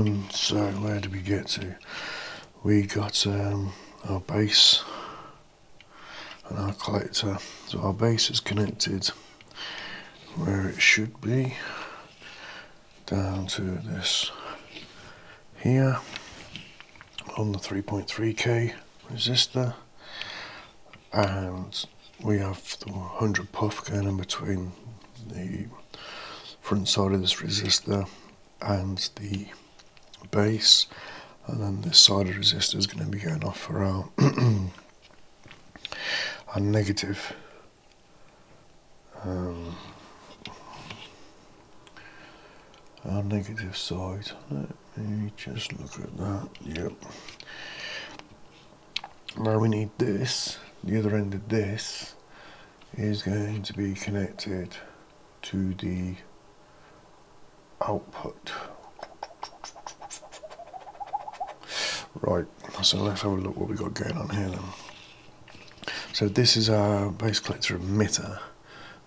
Um, so where did we get to? We got um, our base and our collector. So our base is connected where it should be down to this here on the 3.3k resistor and we have the 100 puff going in between the front side of this resistor and the base and then this side of the resistor is going to be going off for our, our negative um, our negative side. Let me just look at that. Yep. Now we need this. The other end of this is going to be connected to the output right so let's have a look what we've got going on here then so this is our base collector emitter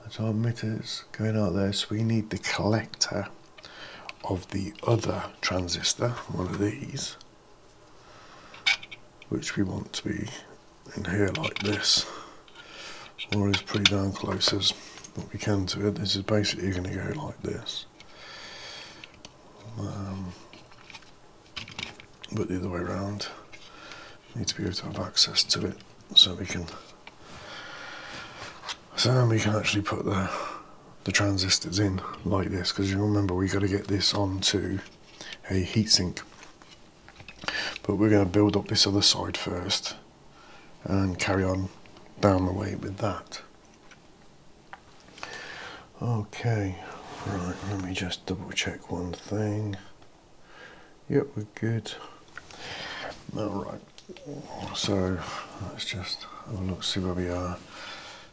that's our emitters going out there so we need the collector of the other transistor one of these which we want to be in here like this or as pretty darn close as what we can to it. This is basically going to go like this. Um, but the other way around, We need to be able to have access to it so we can so then we can actually put the the transistors in like this because you remember we got to get this onto a heatsink but we're going to build up this other side first and carry on down the way with that. Okay, right, let me just double check one thing. Yep, we're good. Alright, so let's just have a look, see where we are.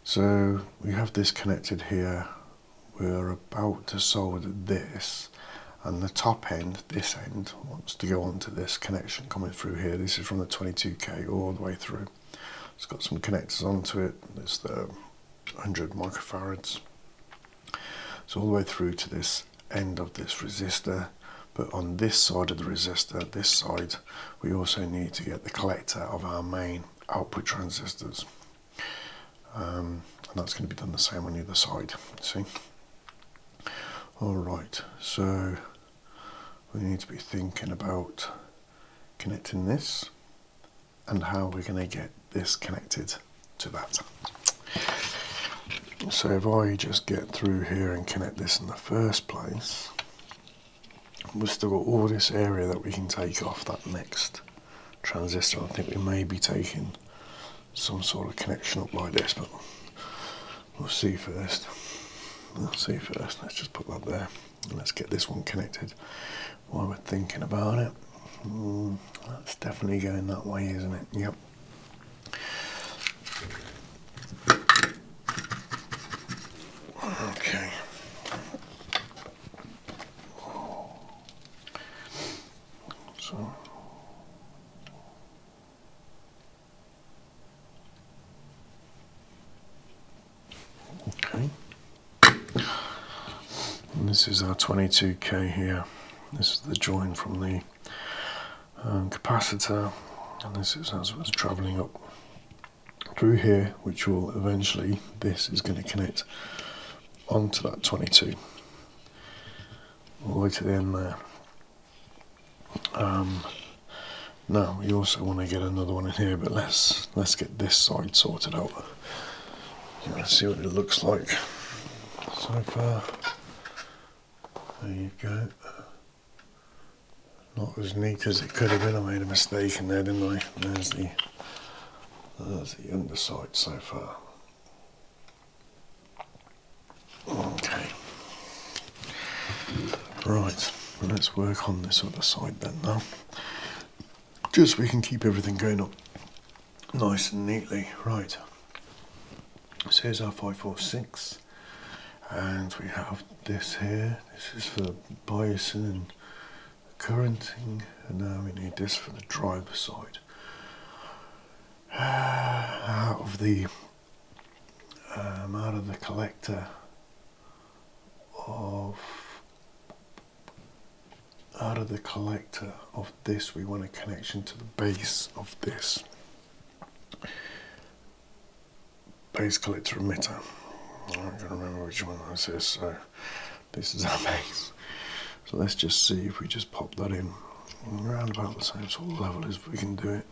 So we have this connected here. We're about to solder this and the top end, this end, wants to go onto this connection coming through here. This is from the 22k all the way through. It's got some connectors onto it. It's the 100 microfarads. So all the way through to this end of this resistor. But on this side of the resistor, this side, we also need to get the collector of our main output transistors. Um, and that's going to be done the same on the other side. See? Alright, so we need to be thinking about connecting this and how we're going to get this connected to that. So if I just get through here and connect this in the first place, we've still got all this area that we can take off that next transistor. I think we may be taking some sort of connection up like this, but we'll see first. We'll see first. Let's just put that there. And let's get this one connected while we're thinking about it. Mm, that's definitely going that way, isn't it? Yep. Okay. So. Okay. And this is our 22k here. This is the join from the um, capacitor, and this is as it's travelling up through here, which will eventually, this is going to connect onto that 22 all the way to the end there. Um, now we also want to get another one in here, but let's let's get this side sorted out. Let's see what it looks like so far. There you go. Not as neat as it could have been. I made a mistake in there, didn't I? There's the there's the underside so far. Okay. Right, let's work on this other side then now. Just so we can keep everything going up nice and neatly. Right. So here's our 546 and we have this here. This is for biasing and currenting and now we need this for the driver side. out of the um, out of the collector of out of the collector of this, we want a connection to the base of this base collector emitter. I don't remember which one this is, so this is our base. So let's just see if we just pop that in around about the same sort of level as we can do it.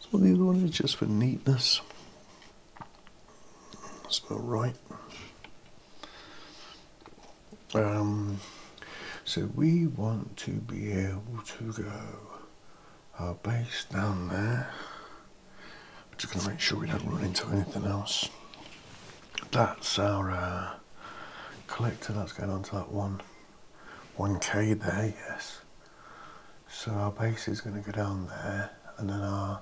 So the other one is just for neatness. That's about right. Um, so we want to be able to go our base down there. We're just going to make sure we don't run into anything else. That's our uh, collector that's going onto that one 1k there, yes. So our base is going to go down there and then our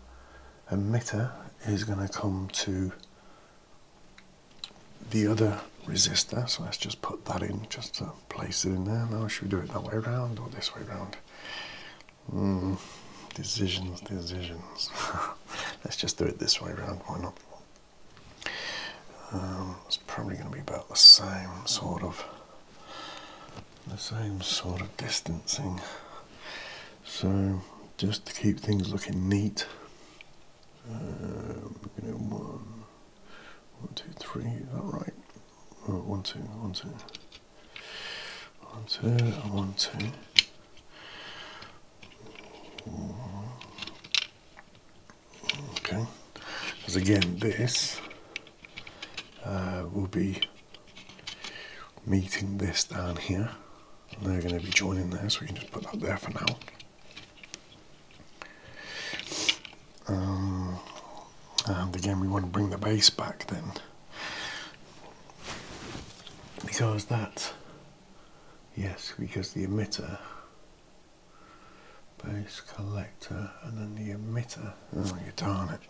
emitter is going to come to the other resistor. So let's just put that in just to place it in there. Now should we do it that way around or this way around? Mm, decisions, decisions. let's just do it this way around, why not? Um, it's probably going to be about the same sort of the same sort of distancing. So just to keep things looking neat, um, you know, one, one, two, three. Is that right? Oh, one, two, one, two, one, two, one, two. Okay, because again, this uh, will be meeting this down here. And they're going to be joining there, so we can just put that there for now. Um, and again, we want to bring the base back then. Because that, yes, because the emitter, base collector, and then the emitter, oh, you darn it.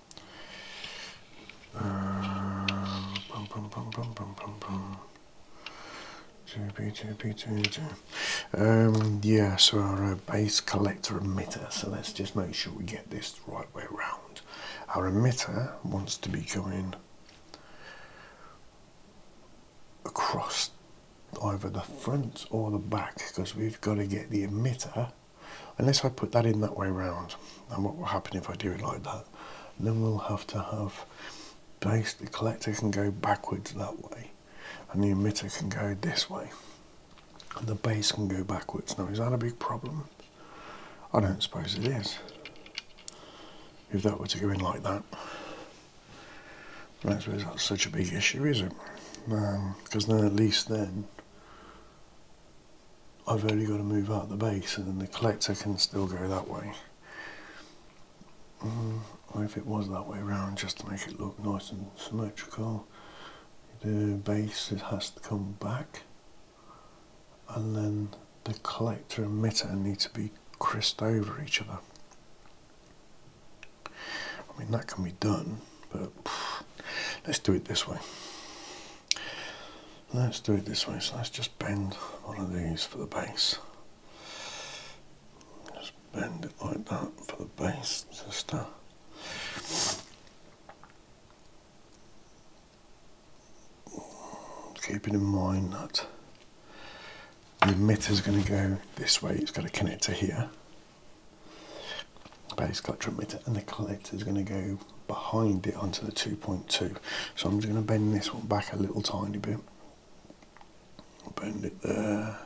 Um, bum, bum, bum, bum, bum, bum, bum. Um, yeah, so our uh, base collector emitter. So let's just make sure we get this the right way around. Our emitter wants to be going across either the front or the back because we've got to get the emitter unless I put that in that way round and what will happen if I do it like that then we'll have to have base the collector can go backwards that way and the emitter can go this way and the base can go backwards. Now is that a big problem? I don't suppose it is. If that were to go in like that. I don't suppose that's such a big issue, is it? Because um, then at least then I've only got to move out the base and then the collector can still go that way. Mm, or if it was that way around just to make it look nice and symmetrical the base has to come back and then the collector and emitter need to be crossed over each other. I mean that can be done but pff, let's do it this way. Let's do it this way so let's just bend one of these for the base. Just bend it like that for the base just uh, keeping in mind that the emitter is going to go this way, it's got a connector here, base collector emitter, and the collector is going to go behind it onto the 2.2. So I'm just going to bend this one back a little tiny bit, bend it there,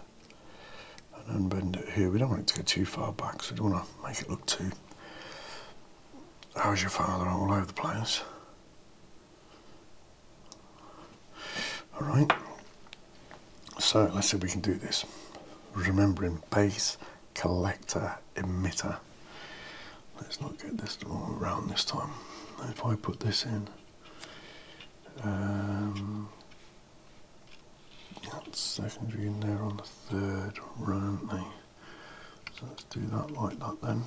and unbend it here. We don't want it to go too far back, so we don't want to make it look too. How's your father all over the place? Alright, so let's see if we can do this. Remembering base, collector, emitter. Let's not get this all around this time. If I put this in, um, that's secondary in there on the third run, aren't they? So let's do that like that then.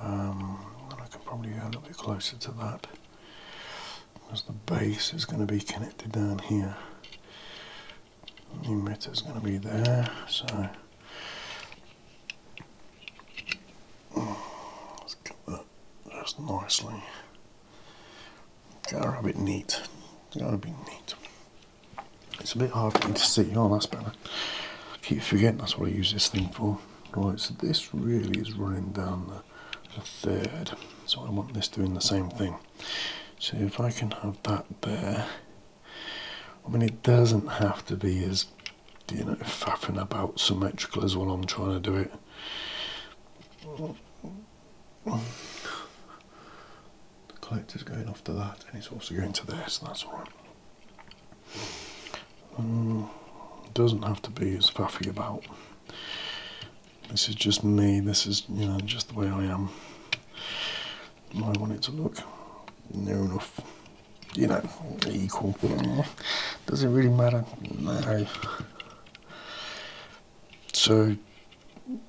Um, and I can probably go a little bit closer to that because the base is going to be connected down here. The emitter is going to be there, so let's get that just nicely. Gotta have it neat. Gotta be neat. It's a bit hard for me to see. Oh, that's better. keep forgetting that's what I use this thing for. Right, so this really is running down the, the third. So I want this doing the same thing. So if I can have that there, I mean it doesn't have to be as you know faffing about symmetrical as well I'm trying to do it. The collector's going off to that and it's also going to this, that's alright. Um, doesn't have to be as faffy about. This is just me, this is, you know, just the way I am. I want it to look near enough, you know, equal. Does it really matter? No. So,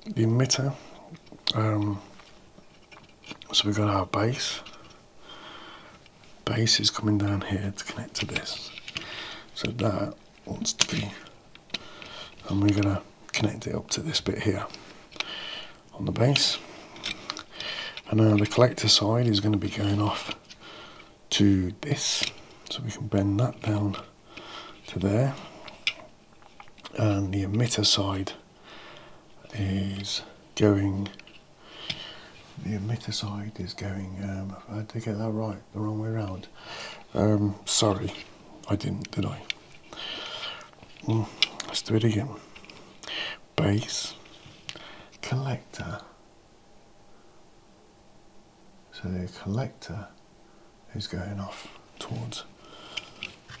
the emitter, um, so we've got our base. Base is coming down here to connect to this. So that wants to be, and we're to connect it up to this bit here on the base. And now the collector side is going to be going off to this, so we can bend that down to there. And the emitter side is going the emitter side is going, um, I did get that right, the wrong way around. Um, sorry, I didn't, did I? Mm, let's do it again. Base, collector. So the collector is going off towards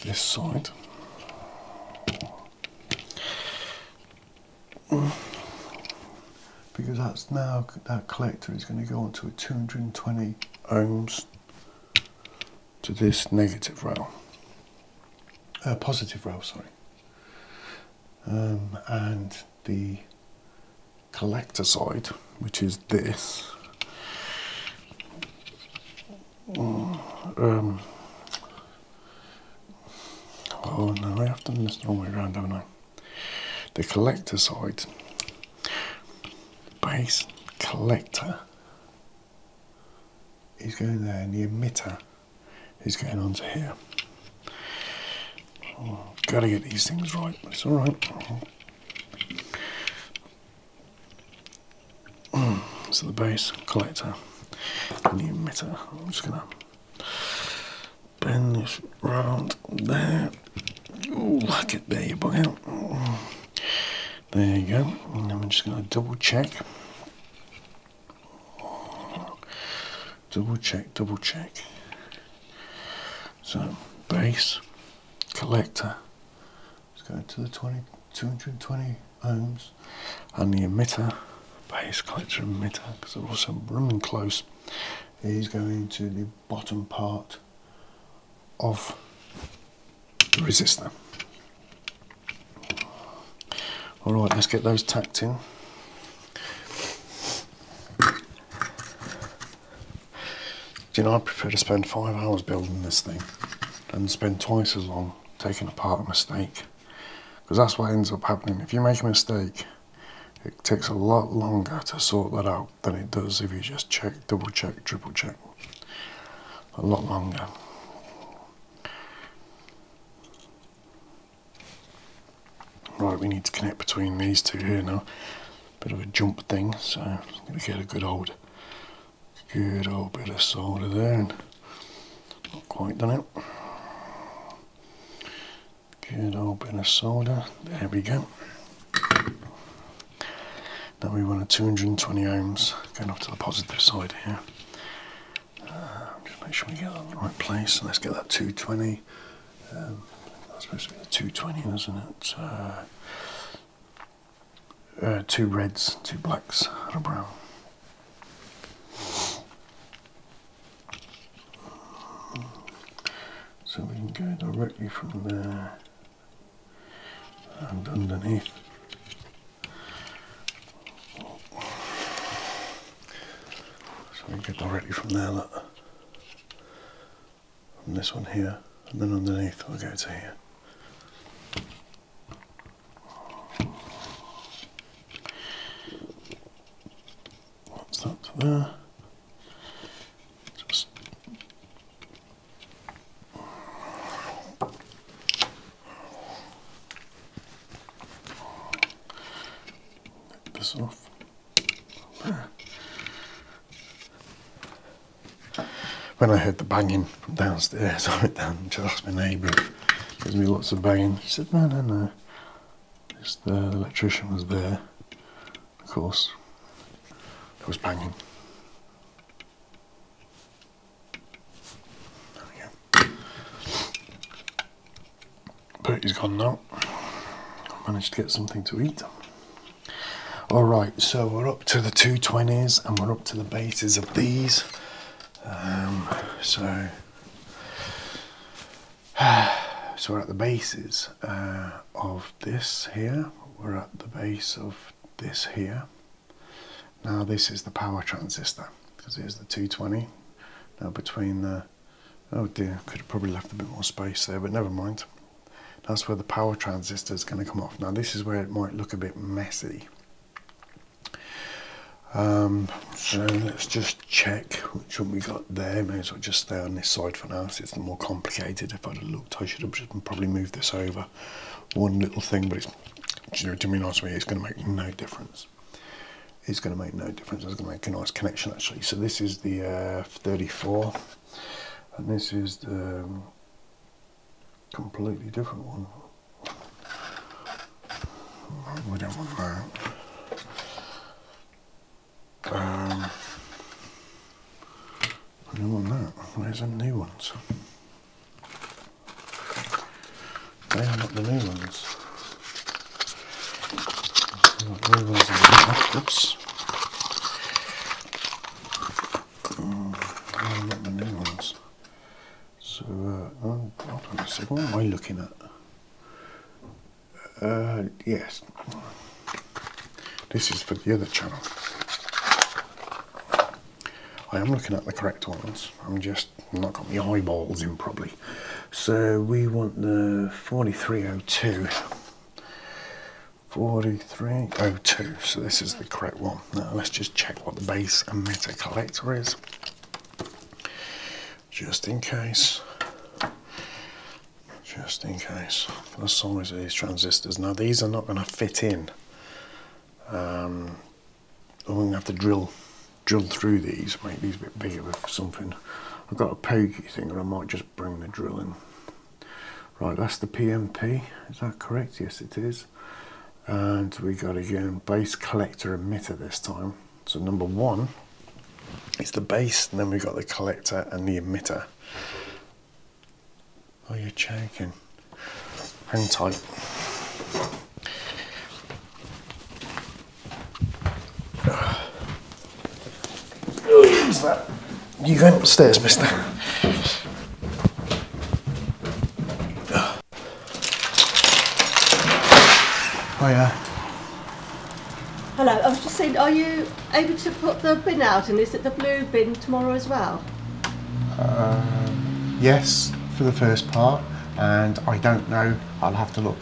this side. Because that's now that collector is going to go onto a 220 ohms to this negative rail, uh, positive rail, sorry, um, and the collector side, which is this. Um, oh no, I have done this the wrong way around, haven't I? The collector side base collector is going there and the emitter is going onto here. Oh, gotta get these things right, but it's alright. So the base collector the emitter. I'm just gonna bend this round there. Ooh, get there, you bug out. There you go. And I'm just gonna double check. double check, double check. So base collector is going to the 20, 220 ohms and the emitter, base collector emitter, because they're also running close, is going to the bottom part of the resistor. Alright, let's get those tacked in. Do you know, I prefer to spend five hours building this thing than spend twice as long taking apart a mistake. Because that's what ends up happening. If you make a mistake, it takes a lot longer to sort that out than it does if you just check, double check, triple check. A lot longer. Right, we need to connect between these two here now. Bit of a jump thing, so I'm going to get a good old Good old bit of solder there and not quite done it. Good old bit of solder, there we go. Now we want a 220 ohms going off to the positive side here. Uh, just make sure we get that in the right place. And let's get that 220. Um, that's supposed to be the 220, isn't it? Uh, uh, two reds, two blacks, and a brown. so we can go directly from there and underneath. We get directly from there, look. From this one here, and then underneath we'll go to here. What's that there? this off. When I heard the banging from downstairs, I went down to ask my neighbour there's me lots of banging. He said, no, no, no. Just the electrician was there. Of course, there was banging. There we go. But he's gone now. I managed to get something to eat. Alright, so we're up to the 220s and we're up to the bases of these. Um, so, so we're at the bases uh, of this here. We're at the base of this here. Now this is the power transistor because it is the 220. Now between the oh dear, could have probably left a bit more space there, but never mind. That's where the power transistor is going to come off. Now this is where it might look a bit messy. Um, so let's just check which one we got there. May as well just stay on this side for now. So it's more complicated. If I'd have looked, I should have probably moved this over. One little thing, but it's, you know, to be honest with you, it's going to make no difference. It's going to make no difference. It's going to make a nice connection actually. So this is the uh, 34, and this is the um, completely different one. We don't want that. Um, I don't want that. Where's the new ones? They are not the new ones. Not new ones in are not the new ones. So, uh, oh. What am I looking at? Uh, yes. This is for the other channel. I am looking at the correct ones. I'm just not got my eyeballs in probably. So we want the 4302. 4302. So this is the correct one. Now let's just check what the base emitter collector is. Just in case. Just in case. The size of these transistors. Now these are not going to fit in. Um, I'm going to have to drill drill through these, make these a bit bigger with something. I've got a pokey thing and I might just bring the drill in. Right, that's the PNP, is that correct? Yes it is. And we got again base collector emitter this time. So number one is the base, and then we've got the collector and the emitter. Oh, you're joking. Hang tight. Who's that? You going upstairs, mister? Oh yeah. Hello, I was just saying, are you able to put the bin out and is it the blue bin tomorrow as well? Uh, yes, for the first part, and I don't know. I'll have to look.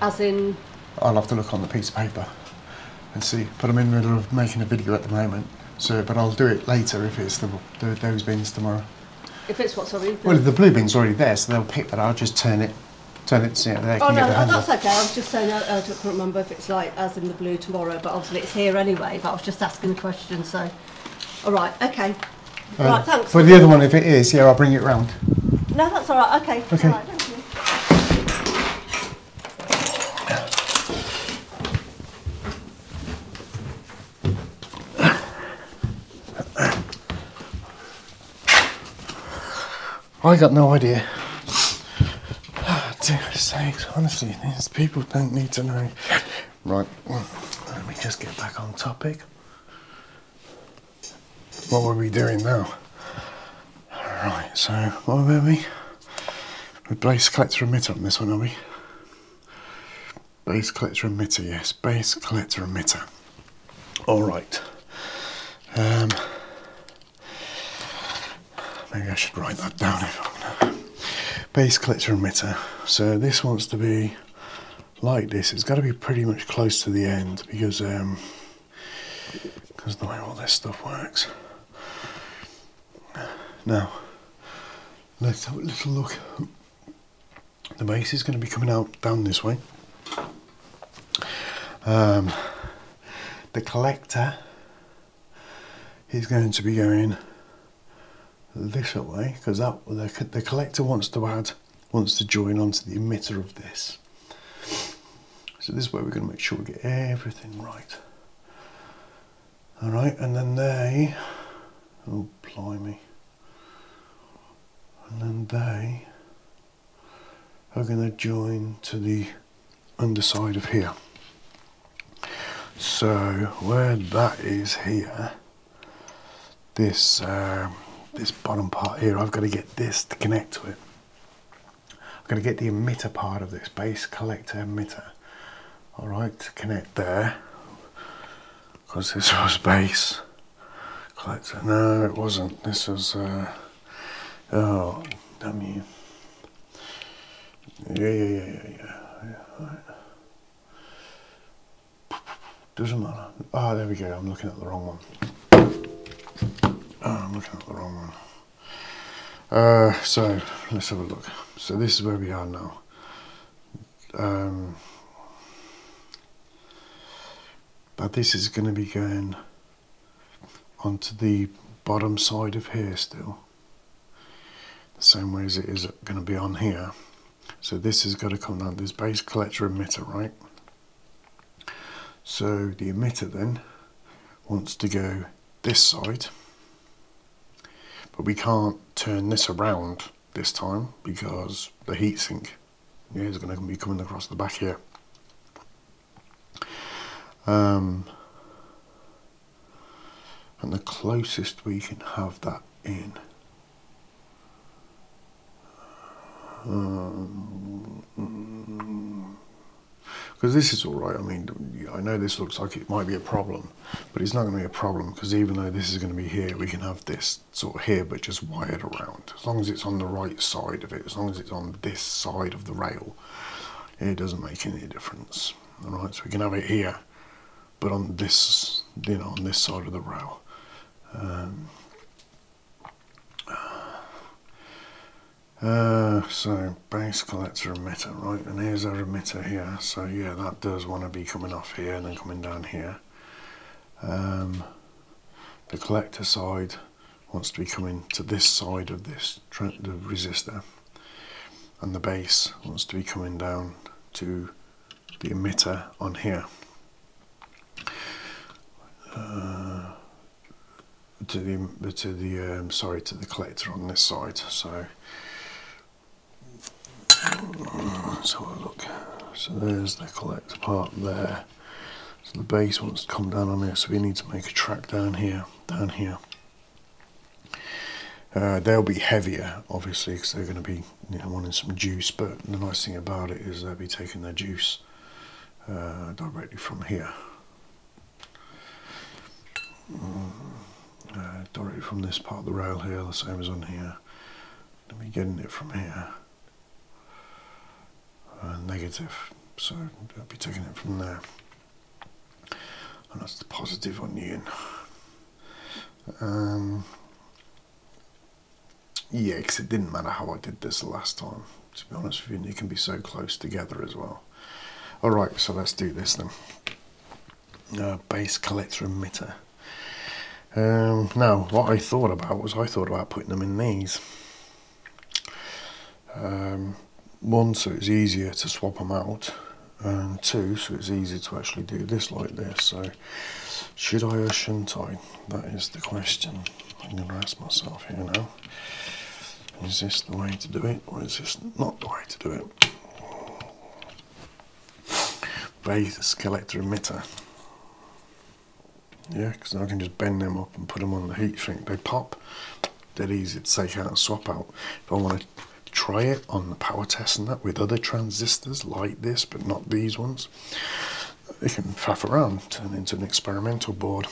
As in, I'll have to look on the piece of paper and see. But I'm in the middle of making a video at the moment, so but I'll do it later if it's the, the those bins tomorrow. if it's what's already Well, the blue bin's already there, so they'll pick that. I'll just turn it, turn it, so they Oh can no, get the no, that's okay. I was just saying, I, I don't remember if it's like as in the blue tomorrow, but obviously it's here anyway. But I was just asking a question, so. All right, okay. Uh, right, thanks. For the other one, if it is, yeah, I'll bring it round. No, that's all right. Okay. Okay. All right, I got no idea. Dear sakes, honestly, these people don't need to know. Right, let me just get back on topic. What were we doing now? Right, so what were we? We base collector emitter on this one, are we? Base collector emitter, yes, base collector emitter. All right. Um, Maybe I should write that down. if I'm- Base collector emitter. So this wants to be like this. It's got to be pretty much close to the end because um, because the way all this stuff works. Now, let's have a little look. The base is going to be coming out down this way. Um, the collector is going to be going this way because that the, the collector wants to add wants to join onto the emitter of this. So this way we're going to make sure we get everything right. All right and then they oh blimey. And then they are going to join to the underside of here. So where that is here this uh, this bottom part here I've got to get this to connect to it. I'm going to get the emitter part of this base collector emitter all right to connect there. Because this was base collector. No it wasn't. This was uh, oh damn you. Yeah yeah yeah yeah yeah, yeah. Right. doesn't matter. Ah oh, there we go. I'm looking at the wrong one Oh, I'm looking at the wrong one. Uh, so let's have a look. So this is where we are now. Um, but this is going to be going onto the bottom side of here still. The same way as it is going to be on here. So this has got to come down this base collector emitter, right? So the emitter then wants to go this side but we can't turn this around this time because the heatsink is going to be coming across the back here. Um, and the closest we can have that in um, because this is all right. I mean, I know this looks like it might be a problem, but it's not going to be a problem because even though this is going to be here, we can have this sort of here, but just wired around. As long as it's on the right side of it, as long as it's on this side of the rail, it doesn't make any difference. All right, so we can have it here, but on this, you know, on this side of the rail. Um, Uh, so base collector emitter, right, and here's our emitter here. So yeah, that does want to be coming off here and then coming down here. Um, the collector side wants to be coming to this side of this resistor, and the base wants to be coming down to the emitter on here. Uh, to the to the um, sorry to the collector on this side. So Let's have a look. So there's the collector part there. So the base wants to come down on there, so we need to make a track down here, down here. Uh, they'll be heavier, obviously, because they're going to be you know, wanting some juice. But the nice thing about it is they'll be taking their juice uh, directly from here, mm, uh, directly from this part of the rail here, the same as on here. They'll be getting it from here uh, negative, so I'll be taking it from there. And that's the positive on onion. Um, yeah, because it didn't matter how I did this last time. To be honest with you, it can be so close together as well. Alright, so let's do this then. Uh, base collector emitter. Um, now, what I thought about was I thought about putting them in these. Um, one so it's easier to swap them out and two so it's easier to actually do this like this. So should I or shouldn't I? That is the question. I'm going to ask myself here now. Is this the way to do it or is this not the way to do it? Base collector emitter. Yeah because I can just bend them up and put them on the heat shrink. They pop. Dead easy to take out and swap out. If I want to try it on the power test and that with other transistors like this, but not these ones. They can faff around, turn into an experimental board.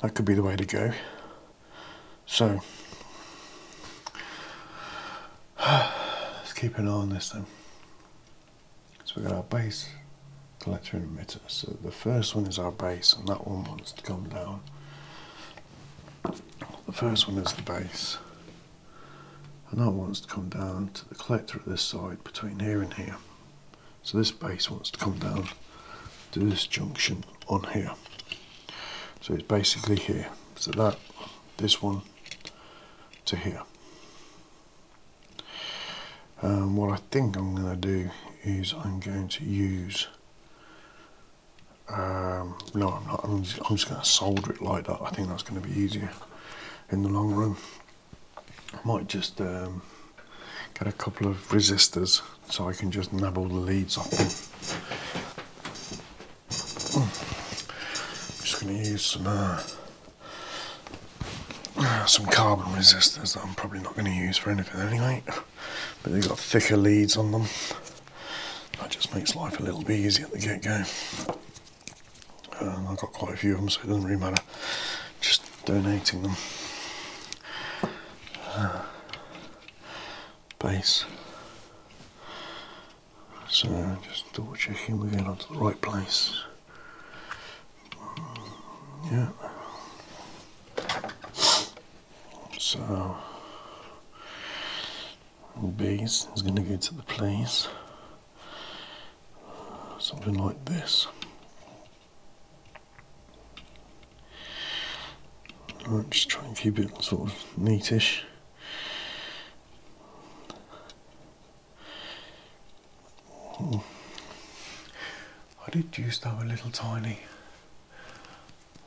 That could be the way to go. So, let's keep an eye on this then. So we've got our base collector and emitter. So the first one is our base, and that one wants to come down. The first one is the base and that wants to come down to the collector at this side between here and here. So this base wants to come down to this junction on here. So it's basically here. So that, this one to here. Um, what I think I'm going to do is I'm going to use um, no I'm not I'm just, I'm just going to solder it like that I think that's going to be easier in the long run I might just um, get a couple of resistors so I can just nab all the leads off them. I'm just going to use some uh, some carbon resistors that I'm probably not going to use for anything anyway but they've got thicker leads on them. That just makes life a little bit easier at the get-go. I've got quite a few of them so it doesn't really matter. Just donating them base so just double checking we're going onto the right place. Yeah. So base is going to go to the place. Something like this. Right, just try and keep it sort of neatish. I did to have a little tiny,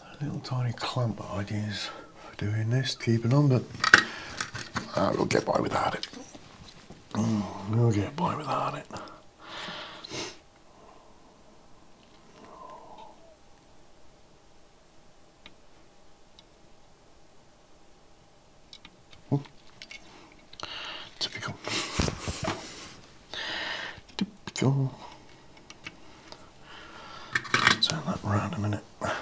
a little tiny clamp that I'd use for doing this, keeping on, but uh, we'll get by without it. Mm, we'll get by without it. Typical. Turn that around a minute. I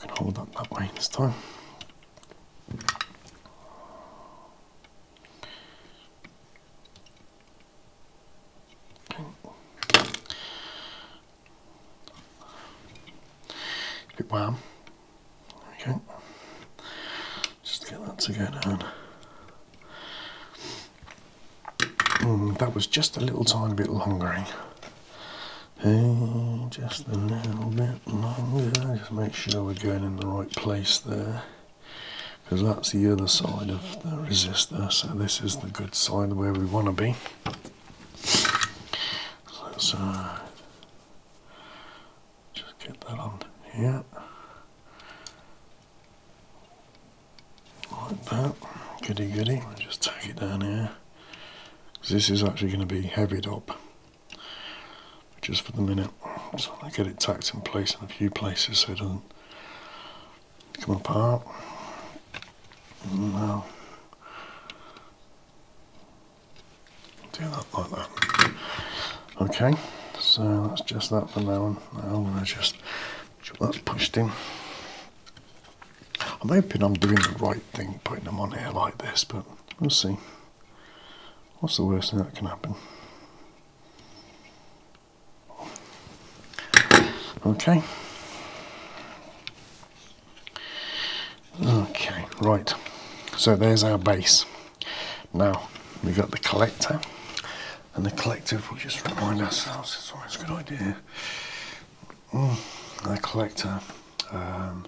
can hold that that way this time. Bit warm. Okay. Just get that to go down. Mm, that was just a little tiny bit longer. Hey, just a little bit longer. Just make sure we're going in the right place there. Because that's the other side of the resistor. So this is the good side where we want to be. So let's uh, just get that on here. Like that. Goody goody. We'll just tack it down here this is actually going to be heavied up just for the minute so I get it tacked in place in a few places so it doesn't come apart. Now do that like that. Okay so that's just that for now. On now I'm going to just that's pushed in I'm hoping I'm doing the right thing putting them on here like this but we'll see What's the worst thing that can happen? Okay. Okay, right. So there's our base. Now we've got the collector, and the collector, we'll just remind ourselves, it's always a good idea. Mm, the collector um,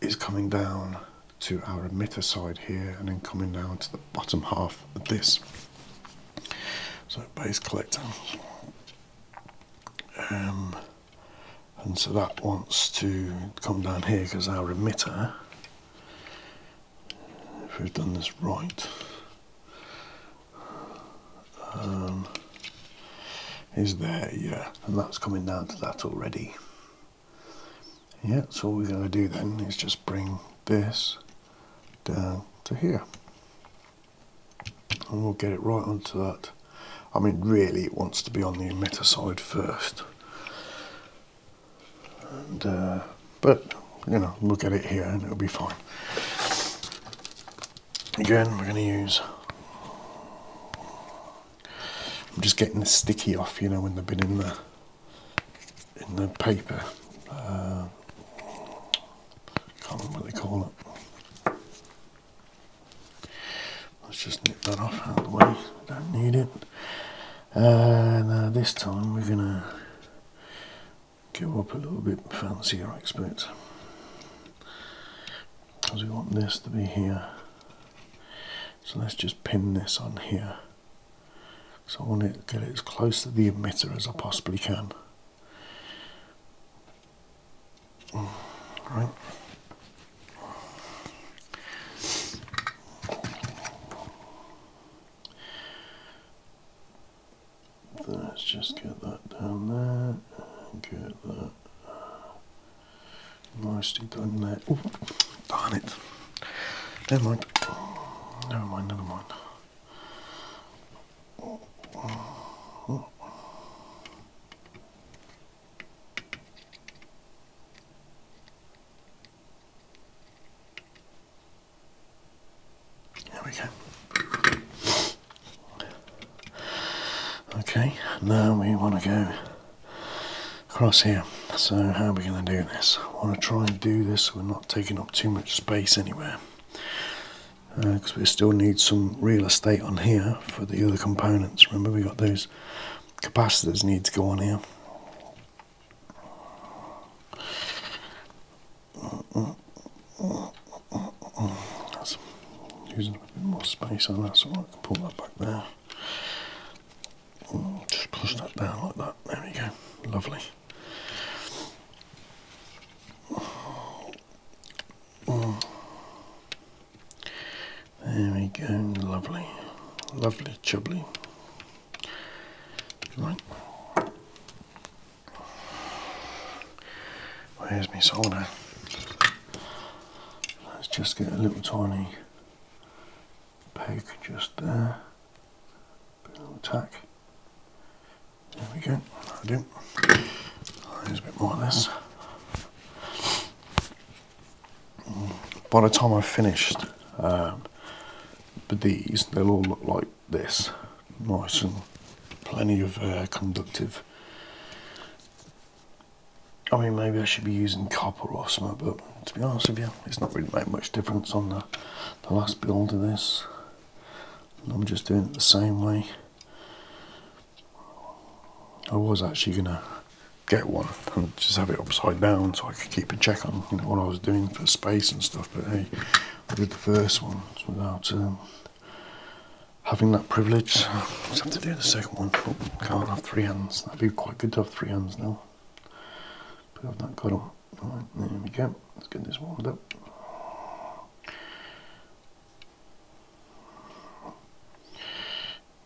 is coming down to our emitter side here and then coming down to the bottom half of this. So base collector. Um, and so that wants to come down here because our emitter, if we've done this right, um, is there, yeah, and that's coming down to that already. Yeah, so all we're going to do then is just bring this down to here. And we'll get it right onto that. I mean, really, it wants to be on the emitter side first. And, uh, but, you know, we'll get it here and it'll be fine. Again, we're going to use... I'm just getting the sticky off, you know, when they've been in the in the paper. Uh, can't remember what they call it. let's just nip that off out of the way, don't need it. And uh, this time we're gonna go up a little bit fancier, I expect. Because we want this to be here. So let's just pin this on here. So I want to get it as close to the emitter as I possibly can. Right. Let's just get that down there and get that nicely done there. Oh, darn it. Never mind. Never mind, never mind. There we go. Okay, now we want to go across here. So how are we going to do this? I want to try and do this we're not taking up too much space anywhere. Because uh, we still need some real estate on here for the other components. Remember we got those capacitors need to go on here. That's using a bit more space on that so I can pull that back there. Just push that down like that. There we go. Lovely. There we go. Lovely. Lovely chubbly. Right. Where's my solder? Let's just get a little tiny peg just there. Bit of tack. Go. I do. There's a bit more of this. By the time I've finished um, but these, they'll all look like this. Nice and plenty of uh, conductive. I mean, maybe I should be using copper or something, but to be honest with you, it's not really made much difference on the, the last build of this. I'm just doing it the same way. I was actually gonna get one and just have it upside down so I could keep a check on you know what I was doing for space and stuff. But hey, I did the first one without um, having that privilege. Just have to do the second one. Oh, can't have three hands. That'd be quite good to have three hands now. But I've not got them. Right, there we go. Let's get this warmed up.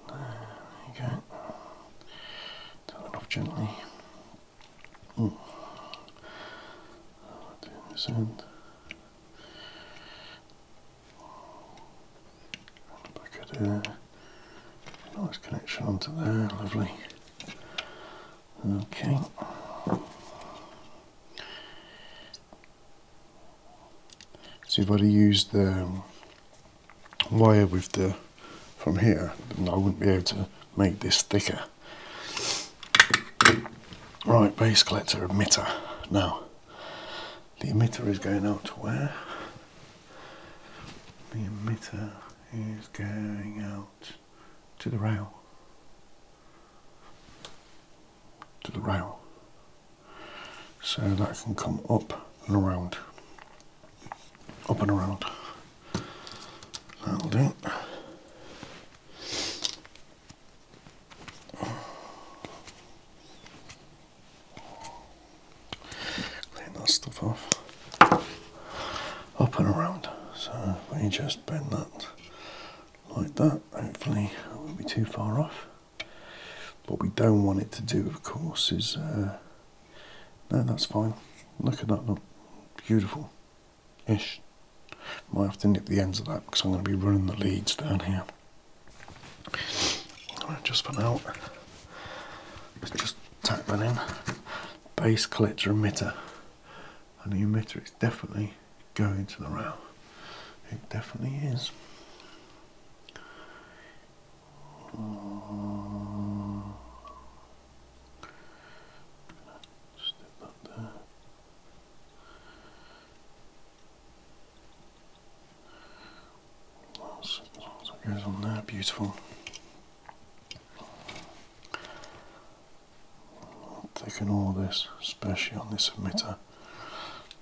There you go. Gently. Mm. Do this end. Back of there. Nice connection onto there, lovely. Okay. So if I'd have used the um, wire with the from here, then I wouldn't be able to make this thicker. Right, base collector emitter. Now, the emitter is going out to where? The emitter is going out to the rail. To the rail. So that can come up and around. Up and around. That'll do. Clean that stuff off. Up and around. So if we just bend that like that, hopefully it won't be too far off. What we don't want it to do, of course, is uh, no, that's fine. Look at that, look beautiful ish. Might have to nip the ends of that because I'm going to be running the leads down here. Alright, Just for now, let's just tack that in. Base collector emitter, and the emitter is definitely going to the rail. It definitely is. Stick that there. So goes on there, beautiful. thicken all this, especially on this emitter.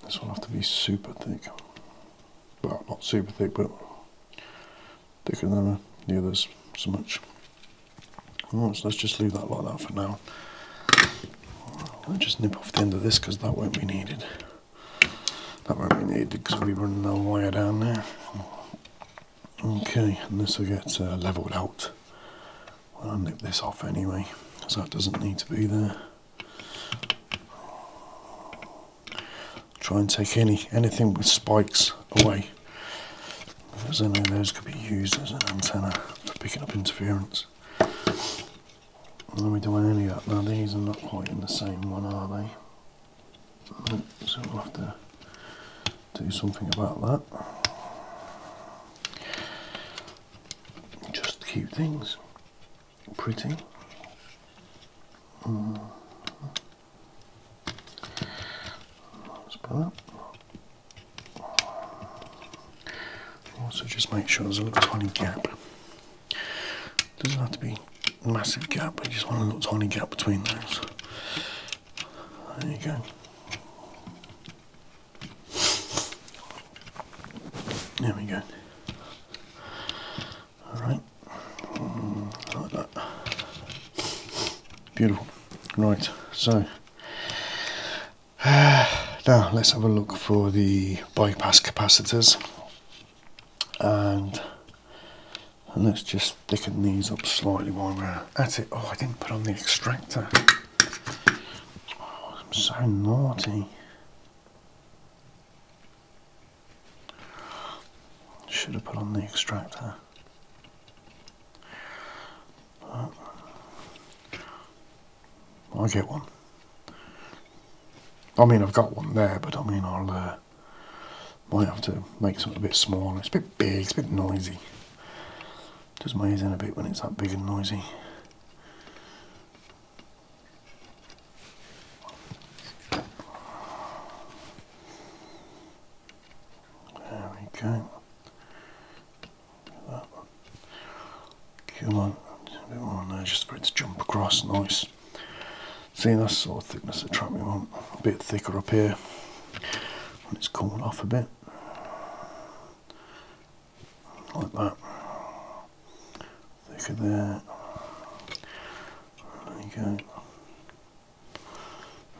This will have to be super thick. Well, not super thick, but thicker than the others so much. Right, so let's just leave that like that for now. I'll just nip off the end of this because that won't be needed. That won't be needed because we'll be running the wire down there. Okay, and this will get uh, levelled out. I'll nip this off anyway because that doesn't need to be there. Try and take any anything with spikes away because any of those could be used as an antenna for picking up interference. Let me do any of that. Now these are not quite in the same one, are they? So we'll have to do something about that. Keep things pretty. Mm. Let's put that. Also just make sure there's a little tiny gap. Doesn't have to be a massive gap, I just want a little tiny gap between those. There you go. There we go. Alright. Mm, like that. Beautiful. Right, so now let's have a look for the bypass capacitors and let's just thicken these up slightly while we're at it. Oh, I didn't put on the extractor. Oh, I'm so naughty. Should have put on the extractor. I'll get one. I mean, I've got one there, but I mean, I'll uh, might have to make something a bit smaller. It's a bit big, it's a bit noisy. Does my ears in a bit when it's that big and noisy. There we go. Come on, a bit more on there just for it to jump across, nice. See, that's sort of thickness of trap we want. A bit thicker up here when it's cooled off a bit. Like that. Thicker there. There you go.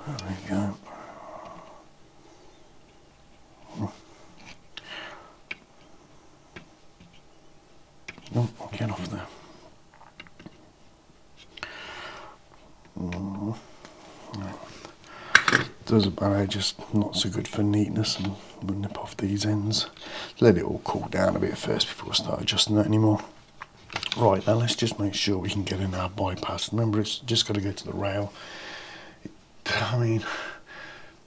There we go. No, get off there. Mm. About just not so good for neatness and we'll nip off these ends. Let it all cool down a bit first before we start adjusting that anymore. Right, now let's just make sure we can get in our bypass. Remember, it's just got to go to the rail. It, I mean,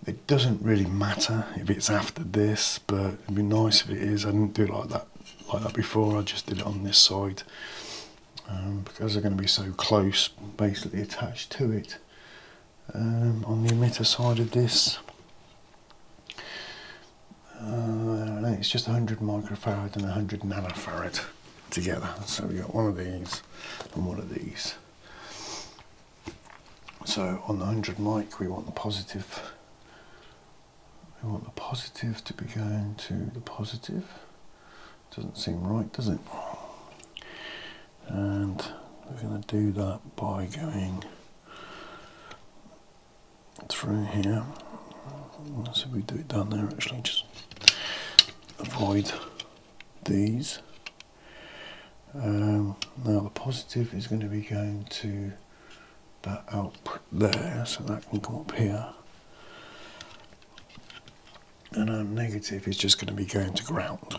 it doesn't really matter if it's after this, but it'd be nice if it is. I didn't do it like that, like that before. I just did it on this side um, because they're going to be so close, basically attached to it. Um, on the emitter side of this, uh, it's just 100 microfarad and 100 nanofarad together. So we've got one of these and one of these. So on the 100 mic, we want the positive. We want the positive to be going to the positive. Doesn't seem right, does it? And we're going to do that by going through here. So we do it down there actually, just avoid these. Um, now the positive is going to be going to that output there, so that can come up here. And our negative is just going to be going to ground.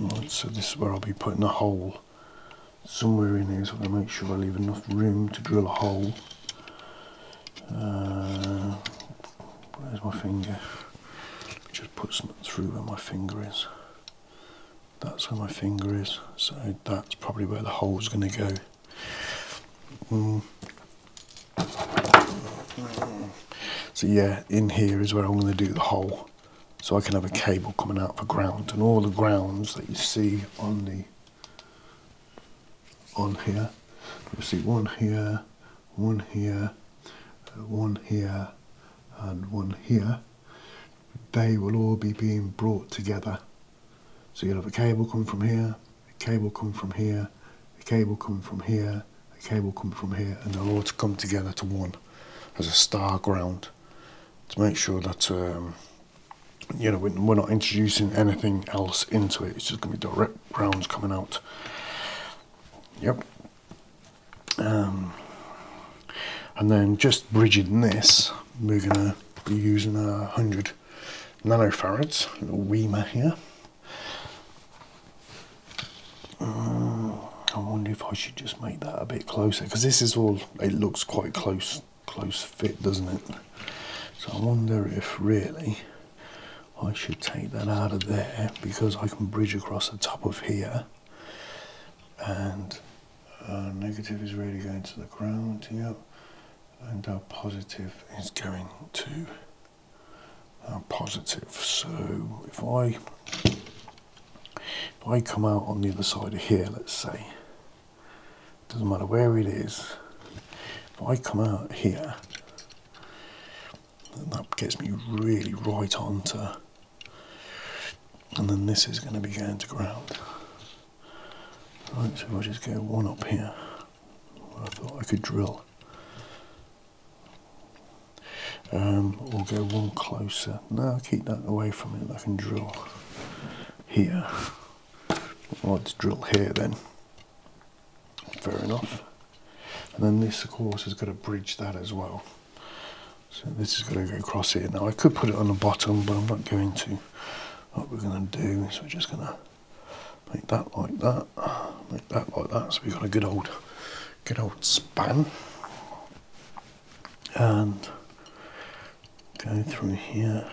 Right, so this is where I'll be putting a hole somewhere in here, so I'm going to make sure I leave enough room to drill a hole. Uh, where's my finger? Just put something through where my finger is. That's where my finger is, so that's probably where the hole is going to go. Mm. So yeah, in here is where I'm going to do the hole. So I can have a cable coming out for ground and all the grounds that you see on the on here. You see one here, one here, one here and one here, they will all be being brought together. So you'll have a cable come from here, a cable come from here, a cable come from here, a cable come from here, and they'll all come together to one as a star ground to make sure that um, you know we're not introducing anything else into it. It's just going to be direct grounds coming out. Yep. Um, and then just bridging this, we're going to be using a 100 nanofarads, little WIMA here. Uh, I wonder if I should just make that a bit closer because this is all, it looks quite close, close fit, doesn't it? So I wonder if really I should take that out of there because I can bridge across the top of here and uh, negative is really going to the ground here and our positive is going to our positive. So if I if I come out on the other side of here let's say doesn't matter where it is if I come out here that gets me really right onto and then this is going to be going to ground. Right so I just go one up here I thought I could drill um, or go one closer no keep that away from it I can drill here to drill here then fair enough and then this of course has got to bridge that as well so this is going to go across here. Now I could put it on the bottom, but I'm not going to. What we're going to do is we're just going to make that like that, make that like that. So we've got a good old, good old span. And go through here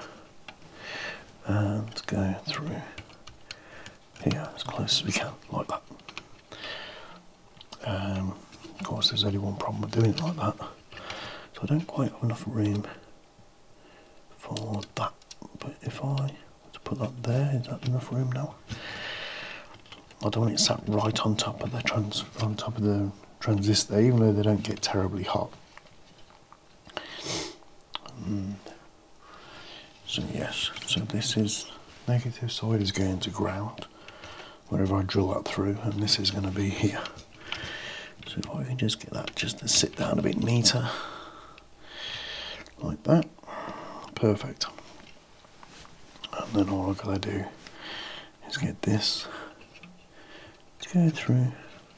and go through here as close as we can, like that. Um, of course, there's only one problem with doing it like that. So I don't quite have enough room for that. But if I to put that there, is that enough room now? I don't want it sat right on top of the trans on top of the transistor, even though they don't get terribly hot. Mm. So yes, so this is negative side is going to ground wherever I drill that through, and this is going to be here. So if I can just get that just to sit down a bit neater like that. Perfect. And then all I've got to do is get this to go through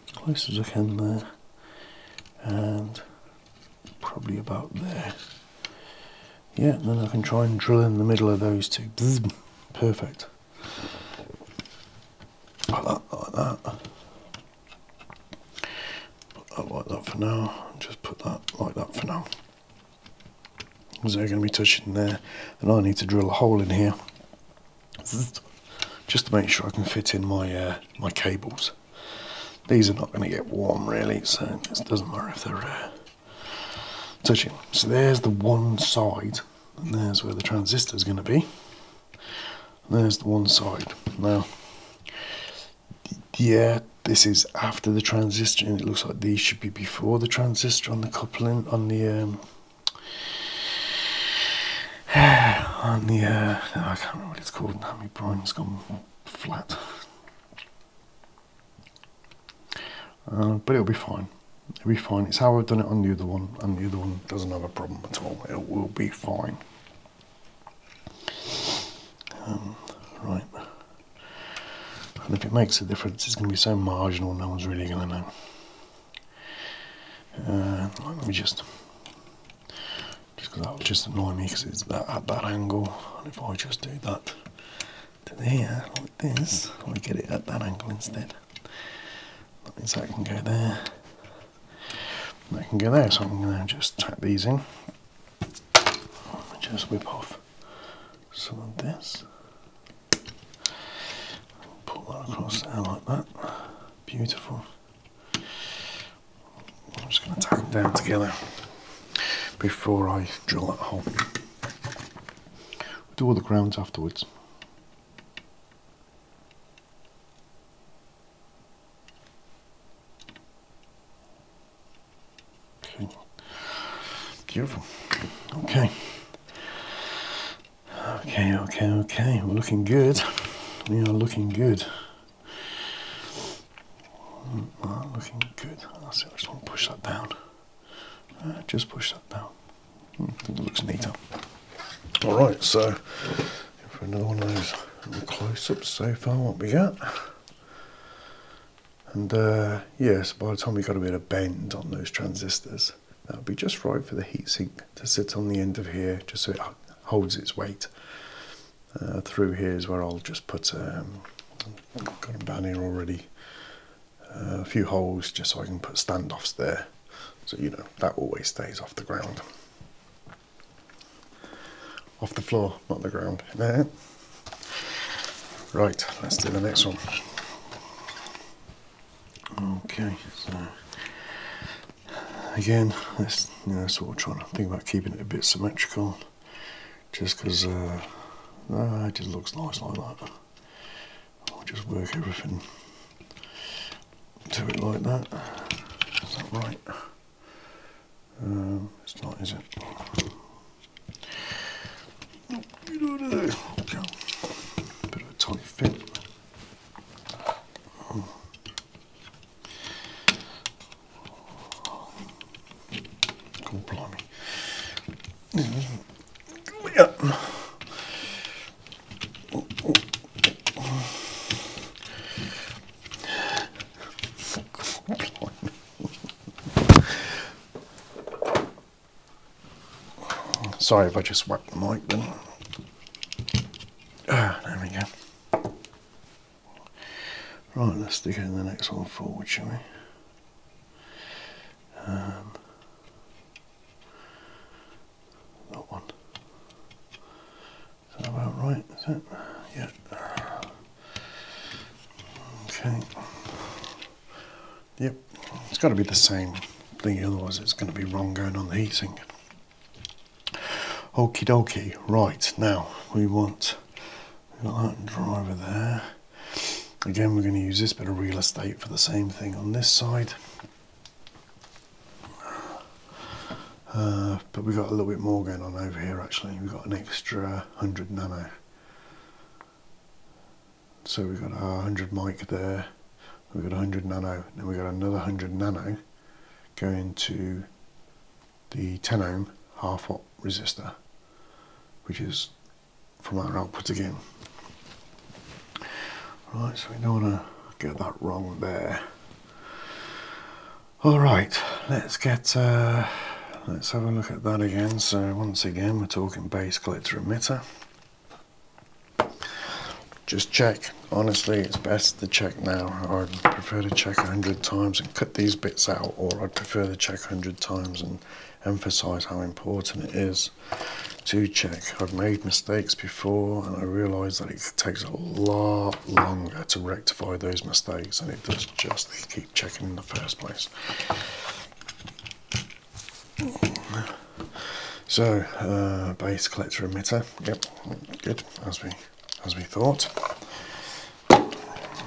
as close as I can there and probably about there. Yeah, then I can try and drill in the middle of those two. Perfect. Like that, like that. Put that like that for now. Just put that like that for now because they're going to be touching there and I need to drill a hole in here just to make sure I can fit in my uh, my cables these are not going to get warm really so it doesn't matter if they're uh, touching so there's the one side and there's where the transistor is going to be there's the one side now yeah this is after the transistor and it looks like these should be before the transistor on the coupling on the um, on the, uh, I can't remember what it's called now, my brain's gone flat. Uh, but it'll be fine. It'll be fine. It's how I've done it on the other one, and the other one doesn't have a problem at all. It will be fine. Um, right. And if it makes a difference, it's going to be so marginal, no one's really going to know. Uh, let me just just because that would just annoy me because it's at that angle and if I just do that to there like this I get it at that angle instead that means I can go there I can go there so I'm going to just tack these in just whip off some of this pull that across there like that beautiful I'm just going to tack them down together before I drill that hole. We'll do all the grounds afterwards. Beautiful. Okay. Okay, okay, okay. We're looking good. We are looking good. We looking good. That's it. I just want to push that down. Uh, just push that down. Mm, looks neater. All right, so for another one of those close-ups so far, what we got? And uh, yes, by the time we got a bit of bend on those transistors, that would be just right for the heatsink to sit on the end of here, just so it holds its weight. Uh, through here is where I'll just put, um, got them down here already, uh, a few holes just so I can put standoffs there. So, you know, that always stays off the ground. Off the floor, not the ground. There. Right, let's do the next one. Okay, so again, let's you know, sort of trying to think about keeping it a bit symmetrical, just because uh, it just looks nice like that. I'll just work everything to it like that. Is that right? Um, it's not, is it? Okay. Bit of a tight fit. God blimey. Yeah. Sorry if I just whacked the mic then. Ah, there we go. Right, let's stick in the next one forward, shall we? Um, that one. Is that about right? Is it? Yeah. Okay. Yep. It's got to be the same thing, otherwise it's going to be wrong going on the heatsink. Okie dokie. Right, now we want that driver there. Again, we're going to use this bit of real estate for the same thing on this side. Uh, but we've got a little bit more going on over here actually. We've got an extra 100 nano. So we've got our 100 mic there, we've got 100 nano, then we've got another 100 nano going to the 10 ohm half watt resistor, which is from our output again. Right, so we don't want to get that wrong there. All right, let's get uh, let's have a look at that again. So once again, we're talking base collector emitter. Just check. Honestly, it's best to check now. I'd prefer to check a hundred times and cut these bits out, or I'd prefer to check a hundred times and emphasize how important it is to check. I've made mistakes before and I realise that it takes a lot longer to rectify those mistakes and it does just keep checking in the first place. So, uh, base collector emitter, yep, good, as we, as we thought,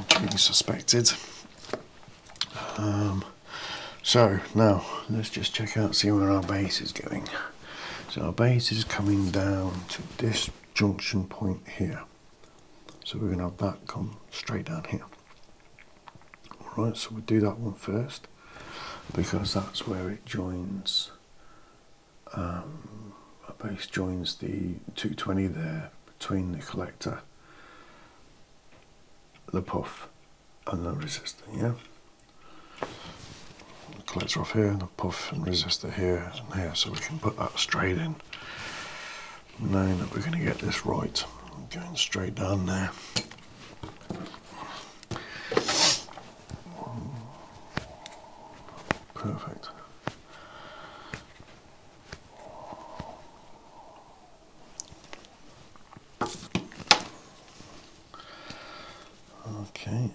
duly suspected. Um, so now let's just check out, see where our base is going. So our base is coming down to this junction point here. So we're going to have that come straight down here. Alright, so we'll do that one first because that's where it joins, um, our base joins the 220 there between the collector, the puff and the resistor, yeah? collector off here, the puff and resistor here and here, so we can put that straight in, knowing that we're going to get this right. Going straight down there. Perfect. Okay.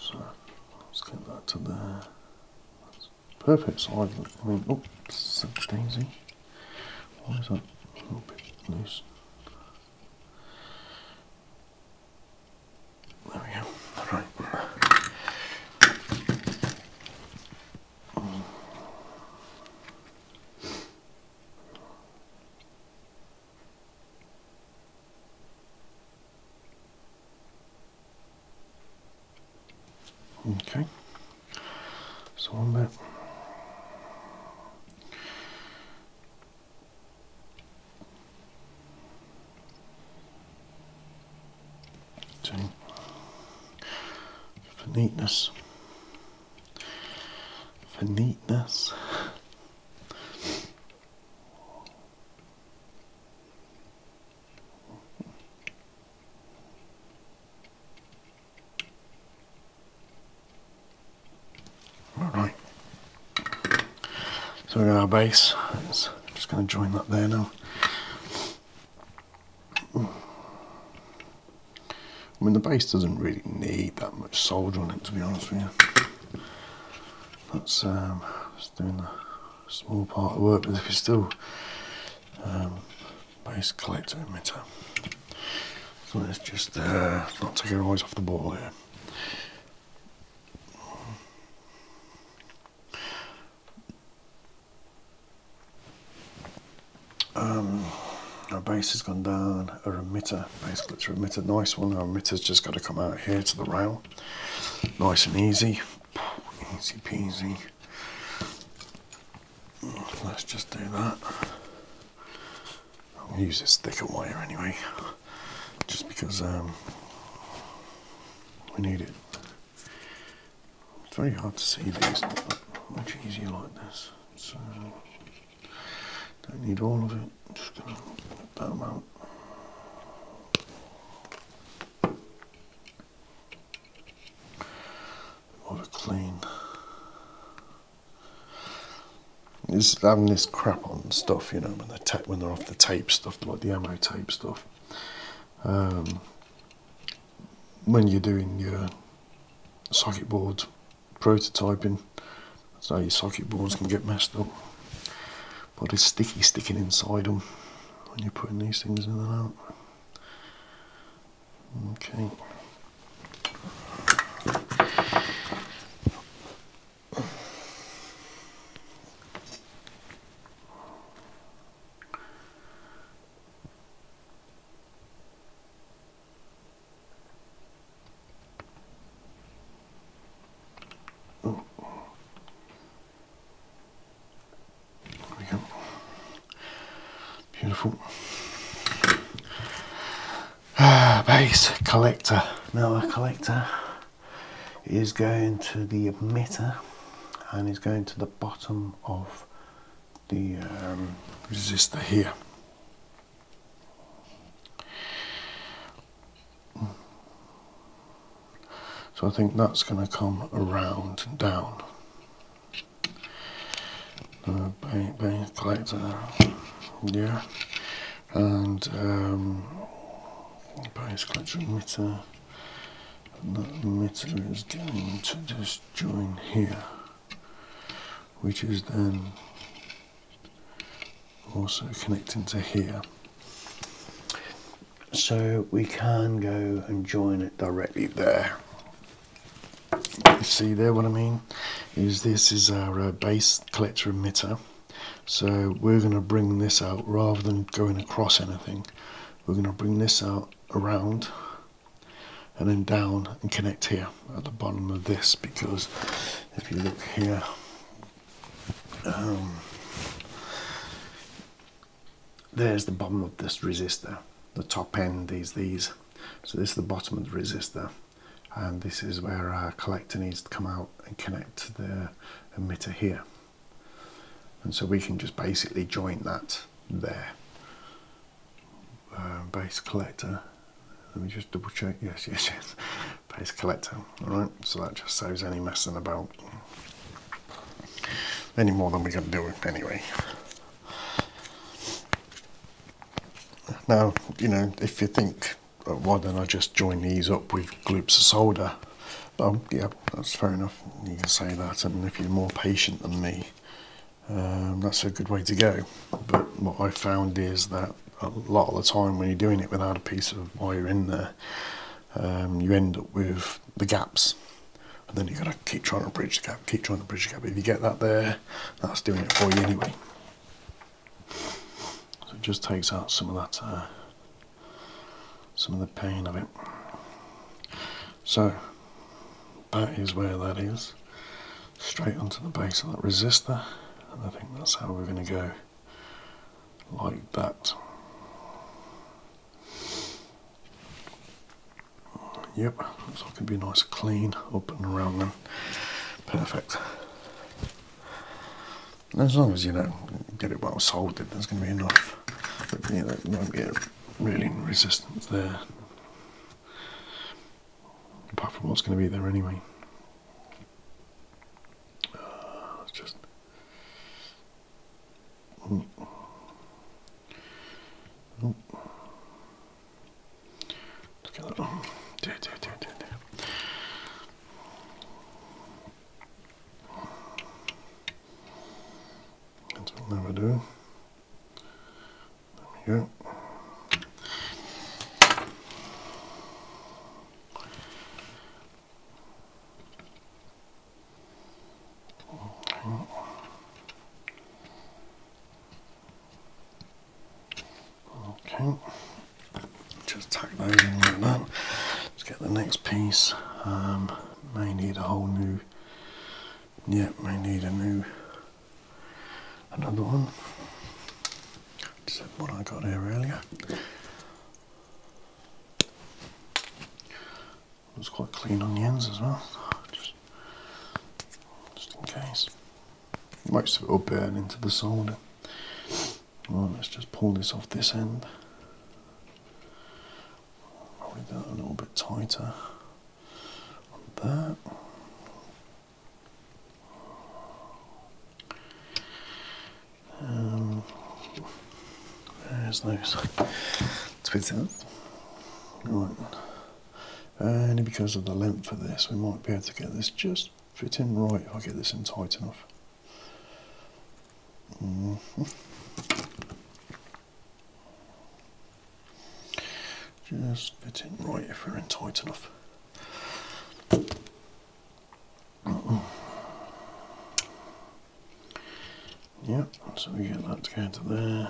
So let's get that to there. That's perfect. I, I mean, oops, daisy. Why is that a little bit loose? There we go. Right. Okay. So one bit. Two. For neatness. For neatness. Alright. So we got base. It's just going to join that there now. I mean, the base doesn't really need that much solder on it, to be honest with you. That's um, just doing the small part of work, but if it's still um, base collector emitter, so let's just uh, not take our eyes off the ball here. Um, our base has gone down, our emitter, base collector emitter, nice one. Our emitter's just got to come out here to the rail. Nice and easy. Easy peasy. Let's just do that. I'll use this thicker wire anyway, just because um, we need it. It's very hard to see these, much easier like this. So, don't need all of it, just gonna that amount. More a clean. Is having this crap on stuff, you know, when they're when they're off the tape stuff, like the ammo tape stuff. Um, when you're doing your socket board prototyping, so your socket boards can get messed up. But it's sticky sticking inside them when you're putting these things in and out. Okay. There we go. Beautiful. Ah, base collector. Now our collector is going to the emitter and is going to the bottom of the um, resistor here. So I think that's going to come around and down. Bank collector, yeah, and um, base collector emitter. That emitter is going to just join here, which is then also connecting to here. So we can go and join it directly there. You see there what I mean? Is this is our uh, base collector emitter. So we're going to bring this out rather than going across anything. We're going to bring this out around and then down and connect here at the bottom of this because if you look here um, there's the bottom of this resistor. The top end is these. So this is the bottom of the resistor and this is where our collector needs to come out and connect to the emitter here. And so we can just basically join that there. Uh, base collector let me just double check. Yes yes yes. Base collector. All right. So that just saves any messing about. Any more than we can do anyway. Now you know if you think uh, why don't I just join these up with gloops of solder? Um, yeah that's fair enough. You can say that. And if you're more patient than me um, that's a good way to go. But what I found is that a lot of the time when you're doing it without a piece of wire in there um, you end up with the gaps and then you've got to keep trying to bridge the gap keep trying to bridge the gap if you get that there that's doing it for you anyway so it just takes out some of that uh, some of the pain of it so that is where that is. Straight onto the base of that resistor. And I think that's how we're going to go. Like that. Yep, looks like it'd be nice clean up and around them. Perfect. As long as you don't get it well soldered, there's going to be enough. But, you know, there won't be a really resistance there. Apart from what's going to be there anyway. Uh, just. Mm. Oh. Get that do, do. That's what we'll never do. There we go. Okay, just tuck those in like that. Let's get the next piece. Um, may need a whole new. Yeah, may need a new. Another one. Just what I got here earlier. It's quite clean on the ends as well. Just, just in case. Most of it will burn into the solder. Let's just pull this off this end. Probably that a little bit tighter that. Um, there's those twitters. Right. Only because of the length of this, we might be able to get this just fit in right if I get this in tight enough. Mhm. Just fit in right if we're in tight enough. Yep, so we get that to go into there.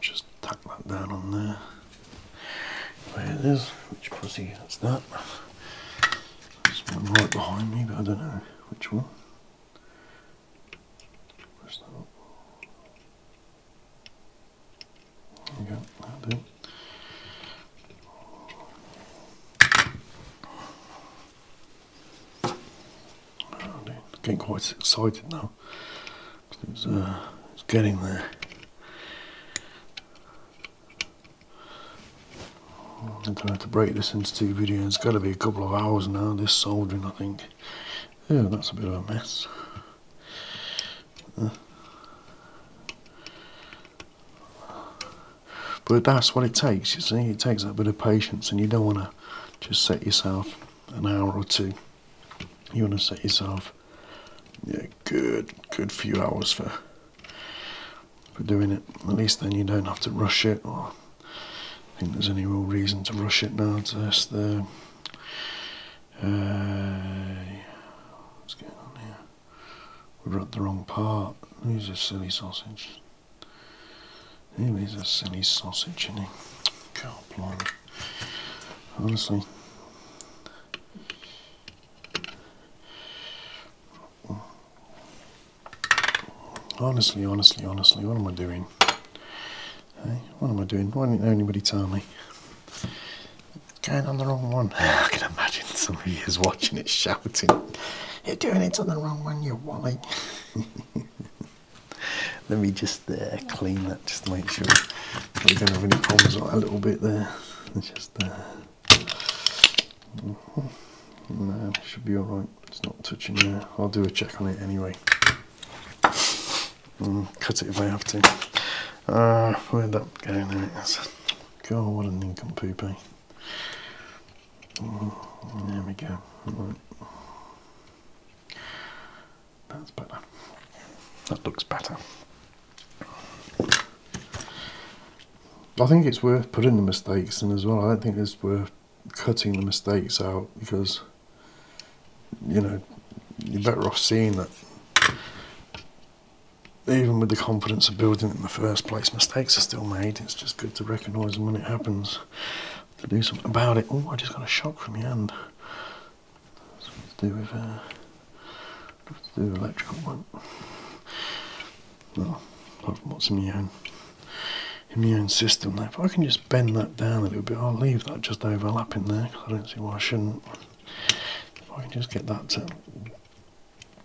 Just tuck that down on there. There it is. Which pussy is that? There's one right behind me, but I don't know which one. Where's that? There you go, that'll do. Oh, dear. Getting quite excited now. It's, uh, it's getting there. I'm gonna have to break this into two videos. It's got to be a couple of hours now. This soldering, I think. Yeah, that's a bit of a mess. Uh. But that's what it takes, you see. It takes a bit of patience, and you don't want to just set yourself an hour or two. You want to set yourself good, good few hours for for doing it. At least then you don't have to rush it, or I think there's any real reason to rush it now. To just the uh, what's going on here? We're at the wrong part. Who's a silly sausage? Who is a silly sausage, isn't he? Honestly. Honestly, honestly, honestly, what am I doing? Hey, what am I doing? Why didn't anybody tell me? Going on the wrong one. I can imagine somebody is watching it shouting, You're doing it on the wrong one, you wally. Let me just uh, clean that just to make sure we don't have any problems like a little bit there. It's just uh, no, it should be alright. It's not touching there. I'll do a check on it anyway. Mm, cut it if I have to. Uh, where'd that go? There it is. God, what a nincompoop, eh? Mm, there we go. That's better. That looks better. I think it's worth putting the mistakes in as well. I don't think it's worth cutting the mistakes out because, you know, you're better off seeing that even with the confidence of building it in the first place, mistakes are still made. It's just good to recognise them when it happens. to do something about it. Oh, I just got a shock from my hand. Something to do with, uh, to do with electrical one. No, apart from what's in my own, in own system. there. if I can just bend that down a little bit, I'll leave that just overlapping there, because I don't see why I shouldn't. If I can just get that to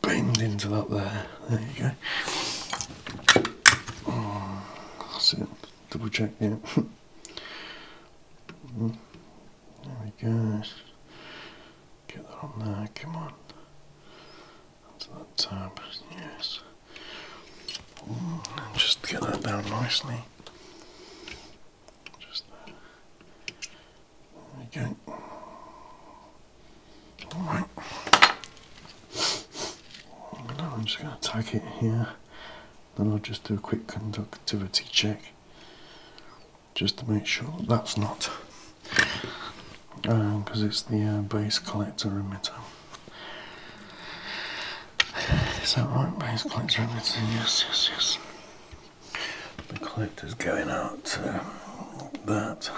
bend into that there, there you go. Oh. Double check, yeah. Mm. There we go. Get that on there, come on. Onto that tab, yes. And just get that down nicely. Just there. There we go. Alright. Now I'm just going to tag it here. Then I'll just do a quick conductivity check just to make sure that's not because um, it's the uh, base collector emitter. Is that right? Base collector emitter? Yes, yes, yes. The collector's going out to that.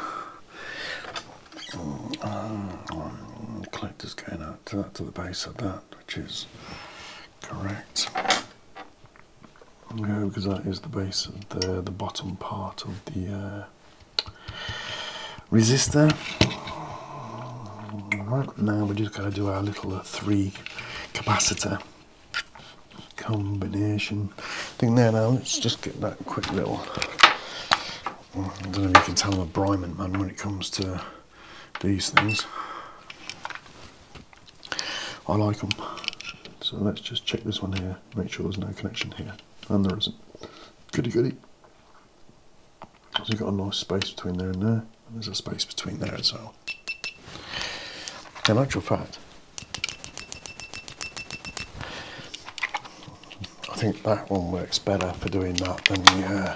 Um, the collector's going out to that to the base of that, which is correct. Yeah, because that is the base of the the bottom part of the uh, resistor. Right, now we're just going to do our little uh, three capacitor combination thing there now. Let's just get that quick little. I don't know if you can tell I'm a Brymen man when it comes to these things. I like them. So let's just check this one here, make sure there's no connection here. And there isn't. Goody goody. So you've got a nice space between there and there, and there's a space between there as well. In actual fact, I think that one works better for doing that than the uh,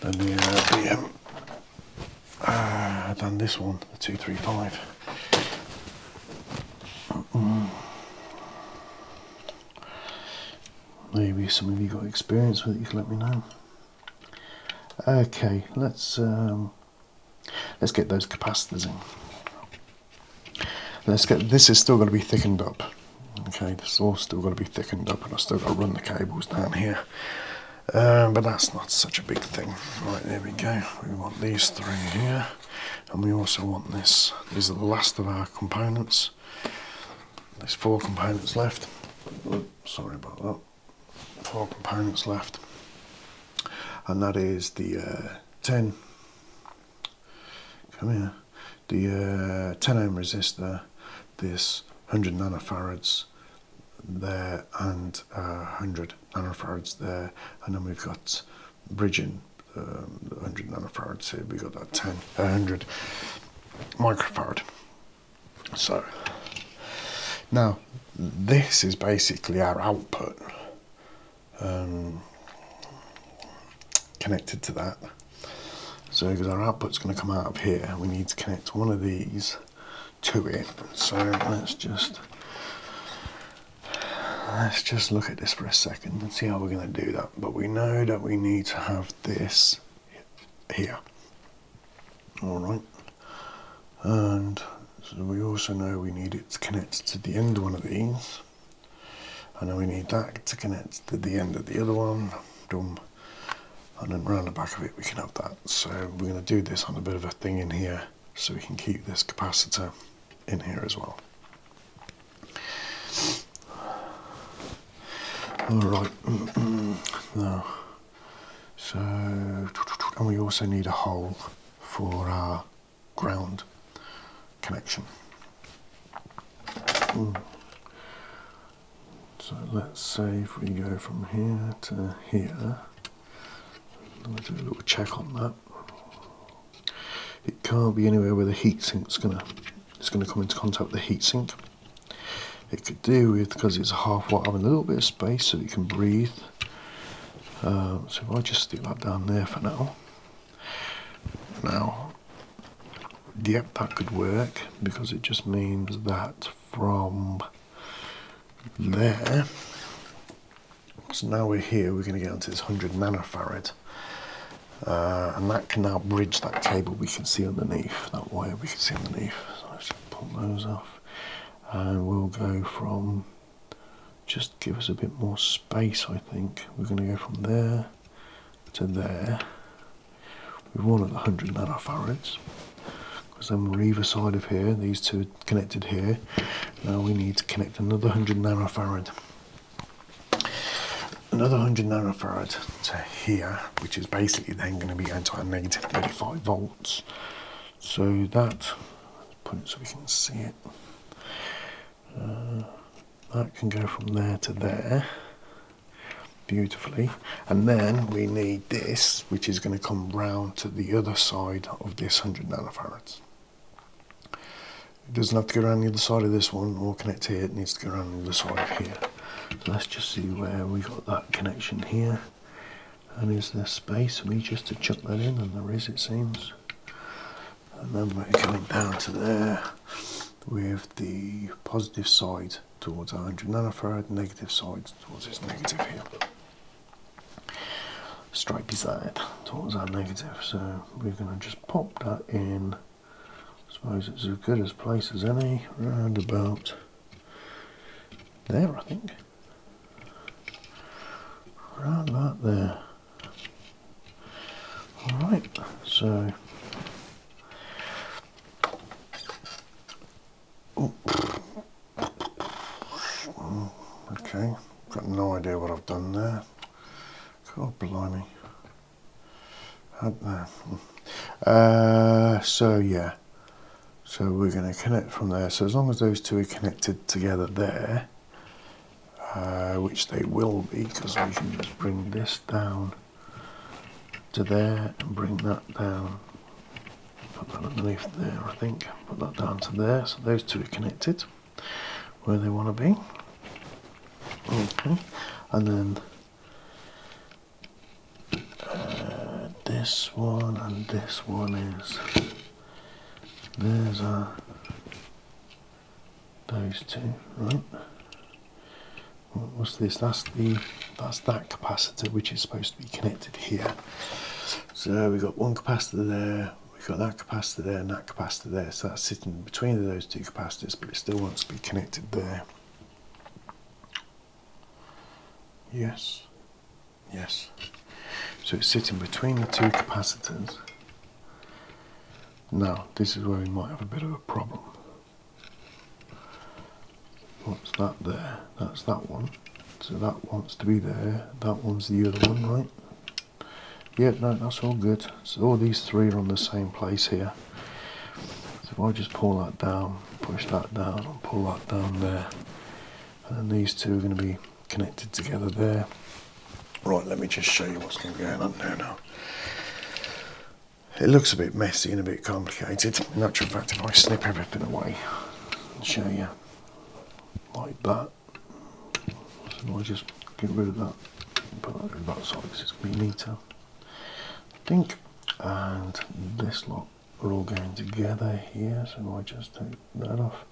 than the, uh, uh, than this one, the two three five. Maybe some of you got experience with it. You can let me know. Okay, let's um, let's get those capacitors in. Let's get this is still going to be thickened up. Okay, this is all still going to be thickened up, and I've still got to run the cables down here. Um, but that's not such a big thing. Right, there we go. We want these three here, and we also want this. These are the last of our components. There's four components left. sorry about that. Four components left. And that is the uh, 10 come here. The uh, 10 ohm resistor this 100 nanofarads there and uh, 100 nanofarads there. And then we've got bridging um, 100 nanofarads here. We've got that 10 100 microfarad. So now this is basically our output um, connected to that. So because our output's going to come out of here, we need to connect one of these to it. So let's just let's just look at this for a second and see how we're going to do that. But we know that we need to have this here. All right, and so we also know we need it to connect to the end one of these, and then we need that to connect to the end of the other one. Dum and then around the back of it we can have that. So we're going to do this on a bit of a thing in here so we can keep this capacitor in here as well. Alright, now, so, and we also need a hole for our ground connection. Hmm. So let's say if we go from here to here, I'm going to do a little check on that. It can't be anywhere where the heatsink's gonna it's gonna come into contact with the heatsink. It could do with because it's half watt having a little bit of space so it can breathe. Um, so if I just stick that down there for now. Now, yep, that could work because it just means that from there. So now we're here, we're going to get onto this 100 nanofarad Uh, and that can now bridge that cable we can see underneath, that wire we can see underneath. So let's just pull those off. And we'll go from, just give us a bit more space I think. We're going to go from there to there with one of the 100 nanofarads. Then we're either side of here, these two are connected here. Now we need to connect another 100 nanofarad another 100 nanofarad to here, which is basically then going to be going to our negative 35 volts. So that, put it so we can see it. Uh, that can go from there to there beautifully and then we need this which is going to come round to the other side of this 100 nanofarads it doesn't have to go around the other side of this one or connect here it needs to go around the other side of here so let's just see where we got that connection here. And is there space for me just to chuck that in? And there is, it seems. And then we're coming down to there with the positive side towards 100 nanofarad, negative side towards its negative here. Stripy side towards our negative. So we're going to just pop that in. Suppose it's as good as place as any, round about there I think around about there. Alright, so oh. okay, got no idea what I've done there. God blimey. Had there. Uh, so yeah, so we're going to connect from there. So as long as those two are connected together there, uh, which they will be because we can just bring this down to there and bring that down. Put that underneath there I think. Put that down to there. So those two are connected where they want to be. Okay. And then uh, this one and this one is there's a those two right what's this? That's the that's that capacitor which is supposed to be connected here. So we've got one capacitor there, we've got that capacitor there and that capacitor there. So that's sitting between those two capacitors, but it still wants to be connected there. Yes. Yes. So it's sitting between the two capacitors. Now, this is where we might have a bit of a problem. What's that there? That's that one. So that wants to be there. That one's the other one, right? Yeah, no, that's all good. So all these three are on the same place here. So if I just pull that down, push that down, and pull that down there, and then these two are going to be connected together there. Right, let me just show you what's going on there now. It looks a bit messy and a bit complicated. In actual fact, if I snip everything away and show you like that. So I just get rid of that, put that in that side because it's going to be neater. I think, and this lot are all going together here, so I just take that off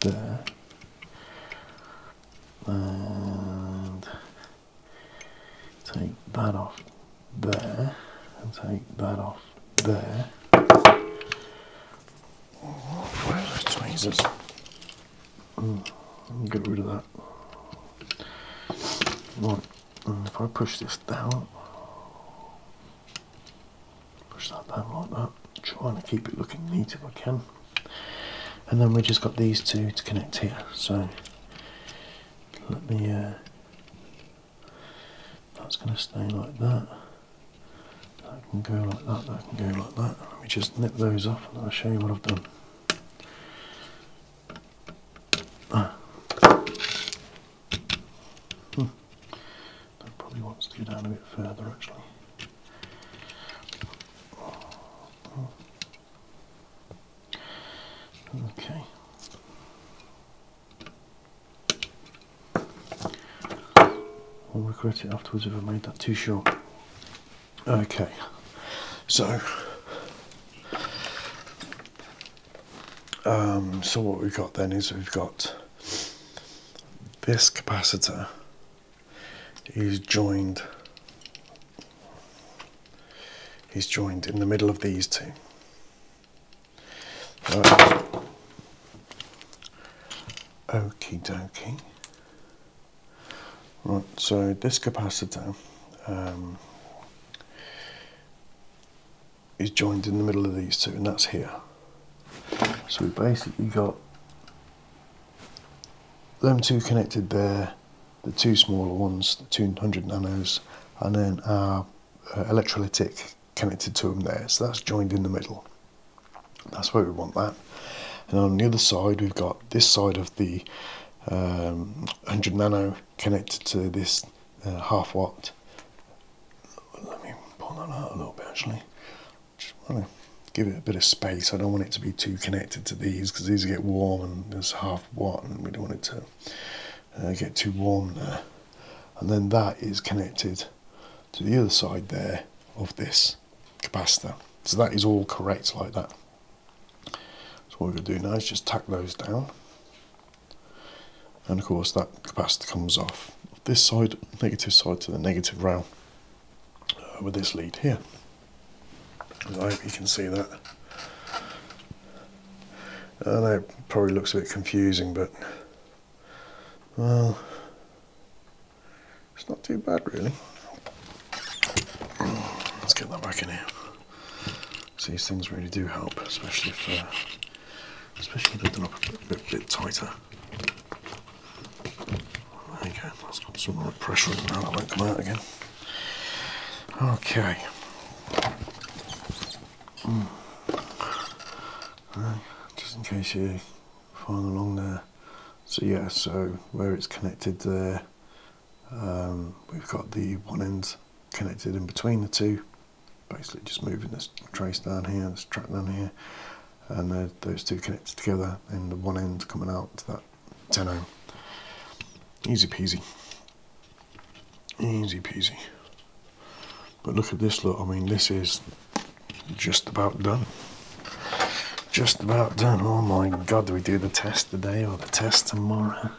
there. And take that off there, and take that off there. Oh, where are those tweezers? Mm get rid of that. Right, and if I push this down, push that down like that, trying to keep it looking neat if I can. And then we just got these two to connect here. So let me, uh, that's going to stay like that. Can go like that, that can go like that. Let me just nip those off and I'll show you what I've done. Ah. Hmm. That probably wants to go down a bit further actually. Okay. I'll regret it afterwards if I made that too short. Okay, so um, so what we've got then is we've got this capacitor is joined is joined in the middle of these two. Right. Okie dokie. Right, so this capacitor um, is joined in the middle of these two, and that's here. So we basically got them two connected there, the two smaller ones, the 200 nanos, and then our uh, electrolytic connected to them there. So that's joined in the middle. That's where we want that. And on the other side, we've got this side of the um, 100 nano connected to this uh, half watt. Let me pull that out a little bit actually. To give it a bit of space. I don't want it to be too connected to these because these get warm and there's half watt and we don't want it to uh, get too warm there. And then that is connected to the other side there of this capacitor. So that is all correct like that. So what we're going to do now is just tack those down. And of course that capacitor comes off this side, negative side to the negative rail uh, with this lead here. I hope you can see that. I know it probably looks a bit confusing, but well, it's not too bad really. Let's get that back in here. So these things really do help, especially if, uh, especially if they're done up a bit, bit tighter. There you go. That's got some more pressure on there, That won't come out again. Okay. Mm. Right, just in case you find along there. So yeah, so where it's connected there, um, we've got the one end connected in between the two. Basically, just moving this trace down here, this track down here, and those two connected together, and the one end coming out to that 10 ohm. Easy peasy. Easy peasy. But look at this look, I mean this is just about done. Just about done. Oh my god, do we do the test today or the test tomorrow?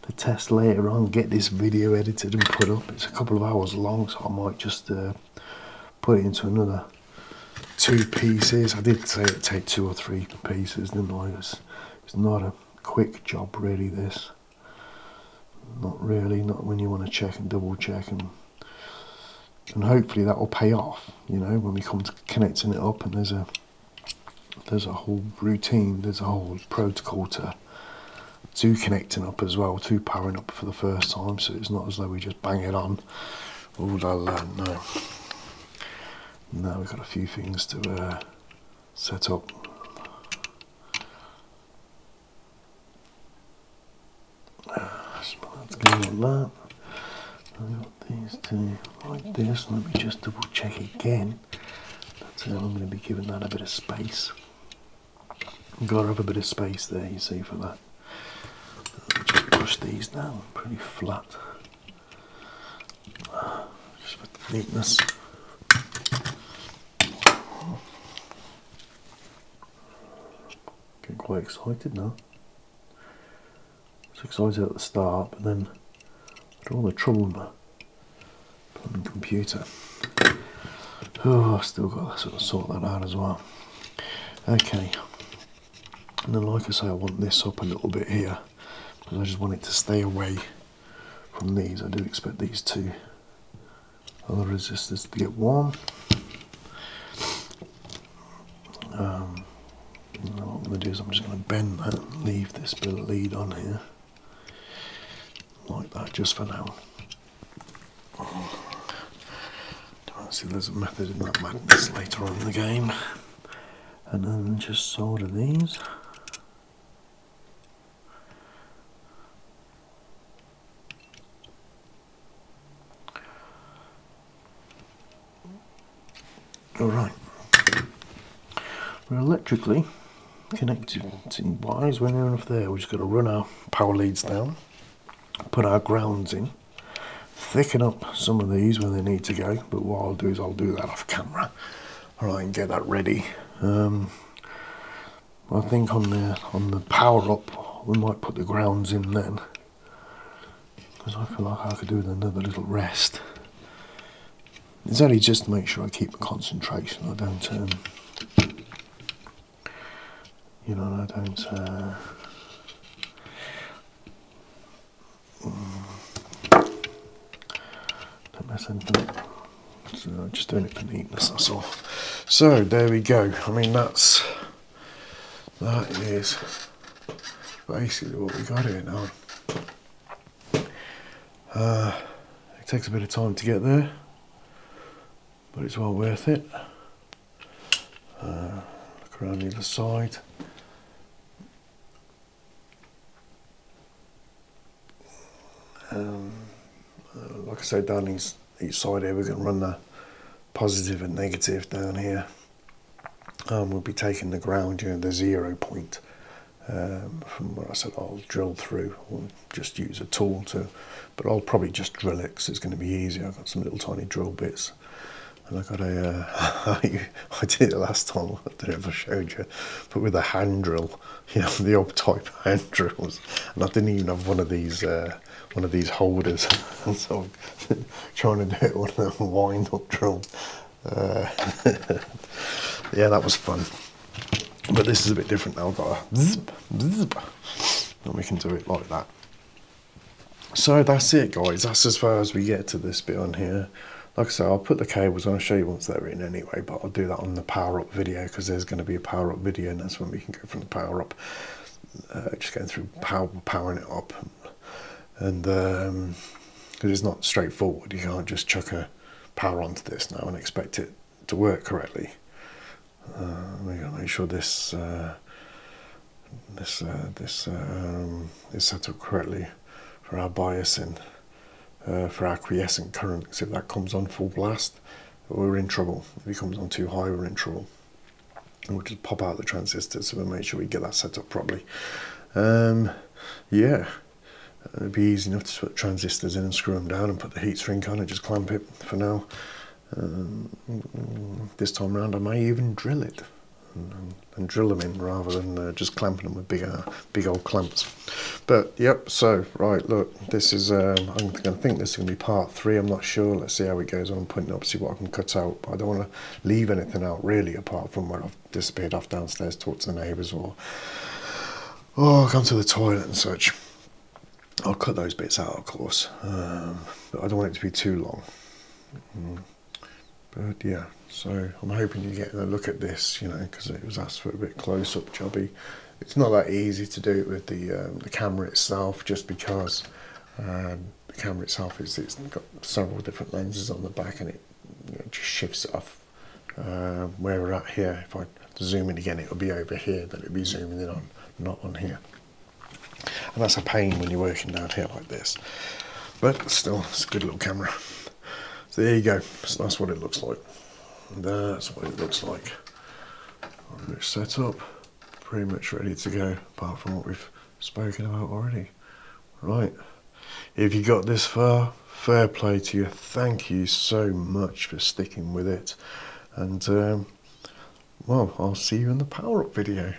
The test later on, get this video edited and put up. It's a couple of hours long, so I might just uh, put it into another two pieces. I did say it'd take two or three pieces, didn't I? It's, it's not a quick job really this. Not really, not when you want to check and double check and and hopefully that will pay off, you know, when we come to connecting it up and there's a there's a whole routine, there's a whole protocol to to connecting up as well, to powering up for the first time, so it's not as though we just bang it on. Oh la la, no. Now we've got a few things to uh, set up. That. I've got these two like this. Let me just double check again. That's how I'm going to be giving that a bit of space. Got to have a bit of space there, you see, for that. Just push these down pretty flat. Just for neatness. Getting quite excited now. I excited at the start, but then I don't want to trouble my computer. Oh, I've still got to sort of sort that out as well. Okay. And then like I say, I want this up a little bit here because I just want it to stay away from these. I do expect these two other resistors to get warm. Um, what I'm going to do is I'm just going to bend that and leave this bit of lead on here like that just for now. See, there's a method in that madness later on in the game. And then just solder these. Alright. We're electrically connected In wise, when enough there. We've just got to run our power leads down, put our grounds in, thicken up some of these where they need to go. But what I'll do is I'll do that off camera. Alright, and get that ready. Um, I think on the on the power up we might put the grounds in then. Because I feel like I could do with another little rest. It's only just to make sure I keep my concentration. I don't, um, you know, I don't. Uh, don't mess anything. So just doing it for neatness. That's all. So there we go. I mean, that's that is basically what we got here now. Uh, it takes a bit of time to get there, but it's well worth it. Uh, look around the other side. Um, uh, like I said, down each, each side here, we're going to run the positive and negative down here. Um, we'll be taking the ground, you know, the zero point um, from where I said I'll drill through. We'll just use a tool to, but I'll probably just drill it because it's going to be easier. I've got some little tiny drill bits. And I got a, uh, I did it last time, I don't know if I showed you, but with a hand drill, you know, the old type hand drills. And I didn't even have one of these, uh, one of these holders. and so I'm trying to do it of them wind up drill. Uh, yeah, that was fun. But this is a bit different now. I've got a zip, zip, and we can do it like that. So that's it, guys. That's as far as we get to this bit on here. Like I said, I'll put the cables on. I'll show you once they're in anyway, but I'll do that on the power up video because there's going to be a power up video, and that's when we can go from the power up. Uh, just going through power, powering it up, and because um, it's not straightforward, you can't just chuck a power onto this now and expect it to work correctly. Uh, we gotta make sure this uh, this uh, this um, is set up correctly for our biasing uh, for our quiescent current. Because if that comes on full blast, we're in trouble. If it comes on too high, we're in trouble. And we'll just pop out the transistors so we'll make sure we get that set up properly. Um, yeah, it'd be easy enough to put transistors in and screw them down and put the heat shrink on and just clamp it for now. Um, this time around I may even drill it and, and drill them in rather than uh, just clamping them with big, uh, big old clamps. But yep, so right, look, this is, um, I'm going to think this is going to be part three, I'm not sure, let's see how it goes on, putting up, see what I can cut out, I don't want to leave anything out really apart from where I've disappeared off downstairs, talked to the neighbours or, or gone to the toilet and such. I'll cut those bits out, of course, um, but I don't want it to be too long. Mm. But yeah, so I'm hoping you get a look at this, you know, because it was asked for a bit close up jobby. It's not that easy to do it with the um, the camera itself, just because um, the camera itself is it's got several different lenses on the back, and it you know, just shifts it off. Uh, where we're at here, if I zoom in again, it'll be over here that it'll be zooming in on, not on here. And that's a pain when you're working down here like this. But still, it's a good little camera. So there you go. So that's what it looks like. That's what it looks like. It's set up, pretty much ready to go, apart from what we've spoken about already. Right. If you got this far, fair play to you. Thank you so much for sticking with it. And, um, well, I'll see you in the power up video.